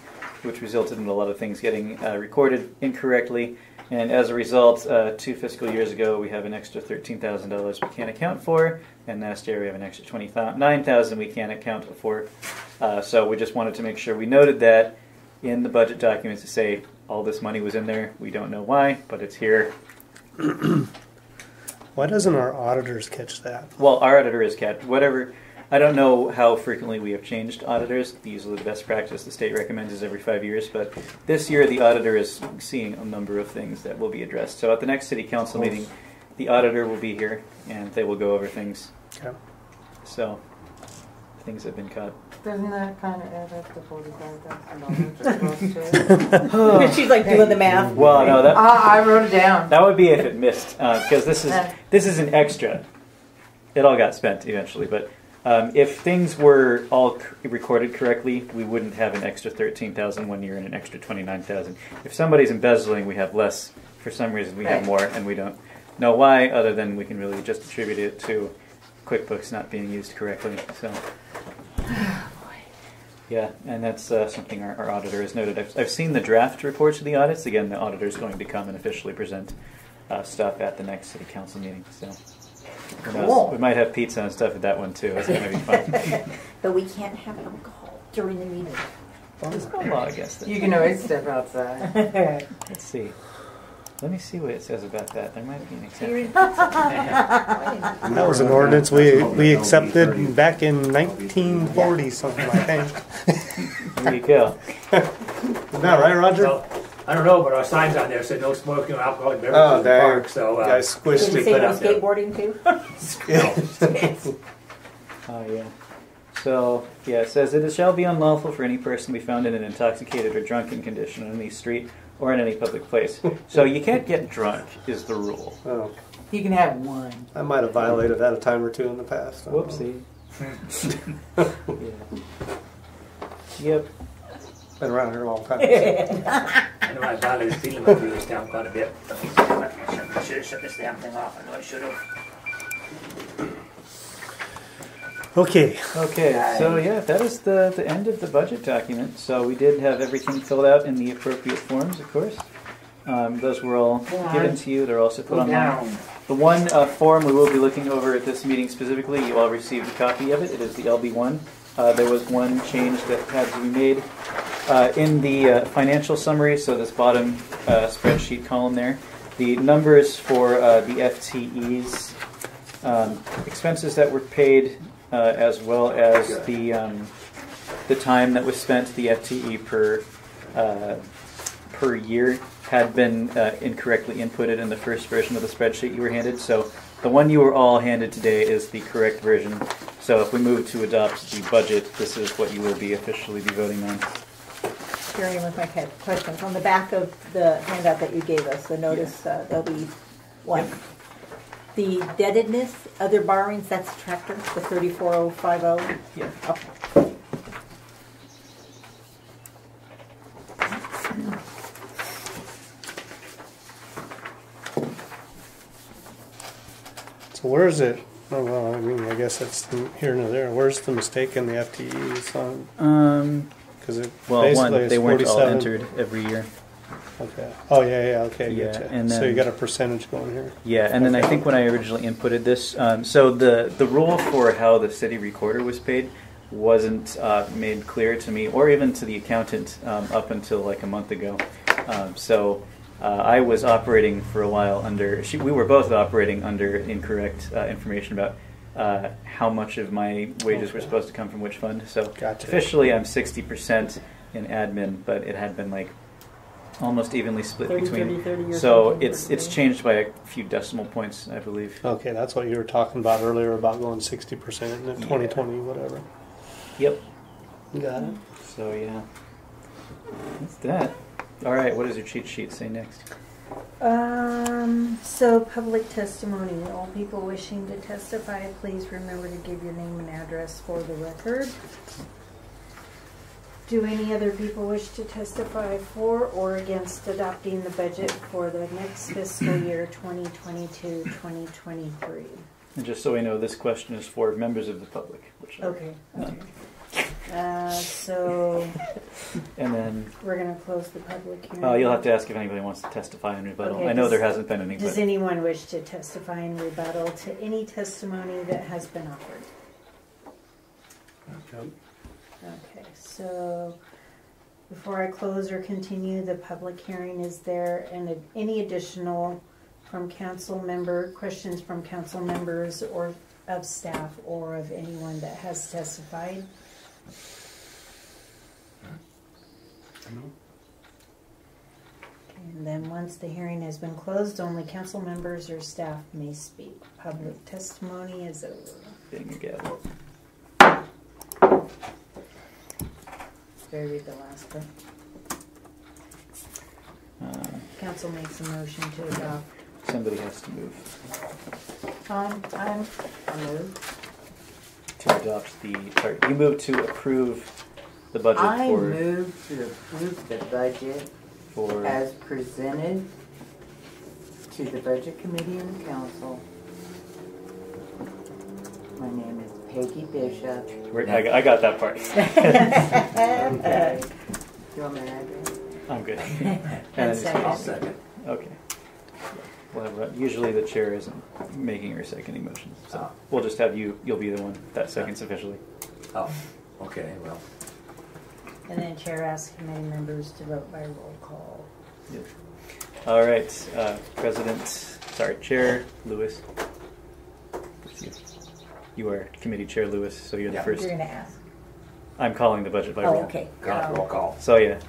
which resulted in a lot of things getting uh, recorded incorrectly. And as a result, uh, two fiscal years ago, we have an extra thirteen thousand dollars we can't account for, and last year we have an extra $29,000 we can't account for. Uh, so we just wanted to make sure we noted that in the budget documents to say all this money was in there. We don't know why, but it's here. Why doesn't our auditors catch that? Well, our auditor is kept. Whatever. I don't know how frequently we have changed auditors. Usually, the best practice the state recommends is every five years. But this year, the auditor is seeing a number of things that will be addressed. So at the next city council meeting, the auditor will be here, and they will go over things. Okay. So things have been cut. Doesn't that kind of add up to forty-five thousand dollars? *laughs* She's like doing the math. Well, no, that I, I wrote it down. That would be if it missed, because this is Uh. this is an extra. It all got spent eventually, but um, if things were all c- recorded correctly, we wouldn't have an extra thirteen thousand one year and an extra twenty nine thousand. If somebody's embezzling, we have less. For some reason, we have more, and we don't know why. Other than we can really just attribute it to QuickBooks not being used correctly. So. *sighs* Yeah, and that's uh, something our, our auditor has noted. I've, I've seen the draft reports of the audits. Again, the auditor is going to come and officially present uh, stuff at the next city council meeting. So? Cool. we might have pizza and stuff at that one too. It's going to be fun. *laughs* But we can't have alcohol during the meeting. well, there's no law against it. You can always step outside. *laughs* Let's see. Let me see what it says about that. There might be an exception. *laughs* That was an ordinance we we accepted back in 1940 something, I think. There you go. Isn't that right, Roger? So, I don't know, but our signs on there said no smoking or alcoholic beverages Oh, in the dang. park. So uh, Guy squished Did you say put no out there. skateboarding too? *laughs* Oh *laughs* yeah. So yeah, it says it shall be unlawful for any person to be found in an intoxicated or drunken condition on any street or in any public place. So you can't get drunk is the rule. Oh, You can have one. I might have violated that a time or two in the past. I don't know. Whoopsie. *laughs* yeah. Yep. Been around here a long time. *laughs* I know my father was feeling through this town quite a bit. I should have shut this damn thing off. I know I should have. Okay. Okay, so yeah, that is the, the end of the budget document. So we did have everything filled out in the appropriate forms, of course. Um, those were all given to you. They're also put Go online. down. The one uh, form we will be looking over at this meeting specifically, you all received a copy of it. It is the LB1. Uh, there was one change that had to be made uh, in the uh, financial summary, so this bottom uh, spreadsheet column there. The numbers for uh, the FTEs, um, expenses that were paid, as well as the um, the time that was spent, the FTE per per year had been incorrectly inputted in the first version of the spreadsheet you were handed. So the one you were all handed today is the correct version. So if we move to adopt the budget, this is what you will be officially be voting on. Carrying with my que- questions, on the back of the handout that you gave us, the notice, uh, there'll be one. The indebtedness, other borrowings, that's tractor, the thirty-four oh five oh? Yeah. Okay. So where is it? Oh, well, I mean, I guess it's here and there. Where's the mistake in the FTEs on? Um, Because it well, basically one, they weren't all 47. entered every year. Okay. Oh yeah, yeah. Okay, Yeah, getcha. and so you got a percentage going here. Yeah, and then I think when I originally inputted this, um, so the the rule for how the city recorder was paid wasn't uh, made clear to me or even to the accountant um, up until like a month ago. Um, so uh, I was operating for a while under. She, we were both operating under incorrect uh, information about. Uh, how much of my wages were supposed to come from which fund? So Gotcha. officially, I'm 60% in admin, but it had been like almost evenly split 30, between 30, 30 or so it's it's changed by a few decimal points, I believe. Okay, that's what you were talking about earlier about going sixty percent in twenty twenty, whatever. Yep. Got it. So yeah, that's that. All right, what does your cheat sheet say next? Um, so public testimony, all people wishing to testify, please remember to give your name and address for the record. Do any other people wish to testify for or against adopting the budget for the next fiscal year 2022-2023? And just so we know, this question is for members of the public. Which Okay, okay. Uh, so *laughs* And then we're gonna close the public hearing. uh, you'll have to ask if anybody wants to testify in rebuttal. Okay, I know does- there hasn't been any, Does but anyone wish to testify in rebuttal to any testimony that has been offered? Okay, Okay, so before I close or continue the public hearing, is there an, any additional from council member, questions from council members or of staff or of anyone that has testified? And then once the hearing has been closed, only council members or staff may speak. Public testimony is over. getting your gavel. Read the last one? Uh, Council makes a motion to adopt. somebody has to move Um, I'm, I move. To adopt the. Sorry, you move to approve the budget I for move to approve the budget for. as presented to the budget committee and council. My name is Peggy Bishop. Where- I, got- I got that part. *laughs* *laughs* You want my address? I'm good. And And I second. I'll second. Okay. We'll have, usually the chair isn't making or seconding motions, so Oh. we'll just have you, you'll be the one that seconds officially. Oh, okay, well. And then chair asks committee members to vote by roll call. All right, uh, President, sorry, Chair Lewis. It's you. You are Committee Chair Lewis, so you're the Yeah. first. You're gonna ask. I'm calling the budget by Oh, roll. okay. Got roll call. So yeah,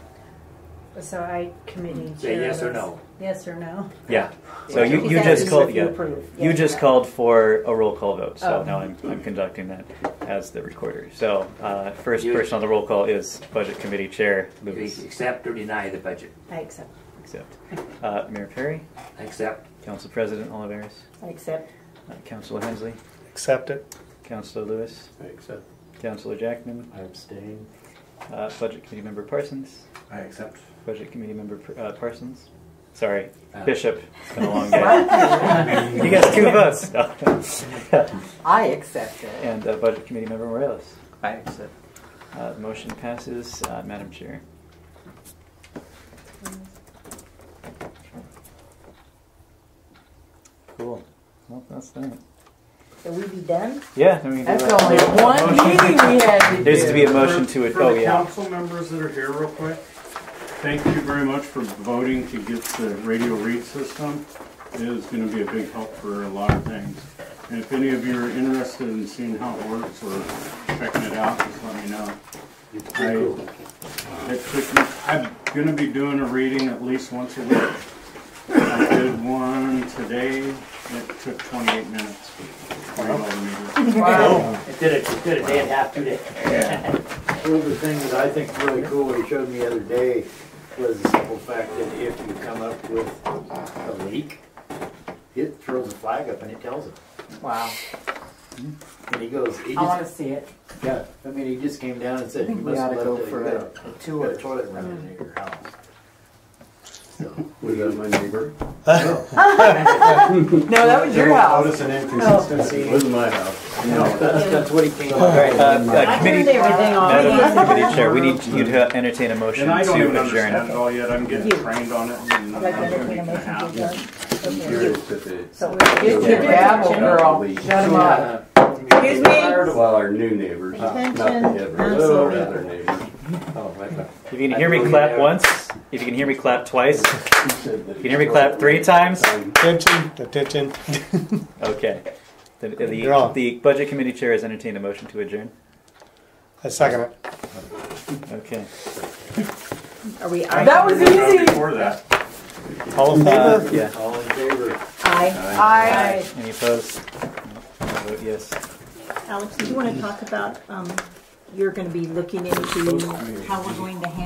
So I, committee chair. Say chair. yes or no. Yes or no? yeah. So you, you just just called you yeah. You Yes. just called for a roll call vote, so Oh. now I'm, I'm conducting that as the recorder. So uh, first You- person on the roll call is Budget Committee Chair You Lewis. accept or deny the budget? I accept. Accept. Uh, Mayor Perry, I accept. Council President Oliveris, I accept. uh, Councilor Hensley, Accept it. Councilor Lewis, I accept. Councilor Jackman, I abstain. Uh, Budget Committee Member Parsons. I accept. Budget Committee Member uh, Parsons. Sorry, Uh, Bishop. It's been a long day. *laughs* you got two votes. *laughs* I accept it. and uh, Budget Committee Member Morales. I accept. Uh, the motion passes, uh, Madam Chair. Cool. Well, that's that. So we be done? Yeah, I mean, That's uh, only one meeting we had to do. There's to be a motion to it. For Oh, the yeah. council members that are here real quick, thank you very much for voting to get the radio read system. It is gonna be a big help for a lot of things. And if any of you are interested in seeing how it works or checking it out, just let me know. It's I, cool. it, I'm gonna be doing a reading at least once a week. I did one today, it took twenty-eight minutes. Read all the meters. Wow. It did it, it did a day and a half, two days. One of the things that I think is really cool, what he showed me the other day, was the simple fact that if you come up with a leak, it throws a flag up and it tells it. Wow. And he goes, he I want to see it. yeah, I mean, he just came down and I said, you think we must ought have to go for a, a got a toilet running in your house. So, Was that my neighbor? *laughs* No, that was your house. Notice an inconsistency. It wasn't my house. no, that's, that's what he came All right, uh, uh, I committee, turned everything Madam off. Committee Chair, we need you to entertain a motion And I don't even to understand it adjourn. all yet, I'm getting trained on it and I'd like I'm to gonna be entertain a motion to happy. adjourn. Okay. Curious if it- So Get your gavel, girl. Shut him up. Excuse me? Well, our new neighbors, not the Attention, Hibbers, council other neighbors. Oh, right. If you can hear me clap once, if you can hear me clap twice, *laughs* If you can hear me clap three times, Attention, attention. *laughs* okay. The, the, the Budget Committee Chair has entertained a motion to adjourn. I second it. Okay. Are we, I aye? That was thought we were easy. Before that. All in Uh, favor? yeah. All in favor? Aye. I. Any opposed? No. I vote yes. Alex, do you want to talk about, um, you're going to be looking into how we're going to handle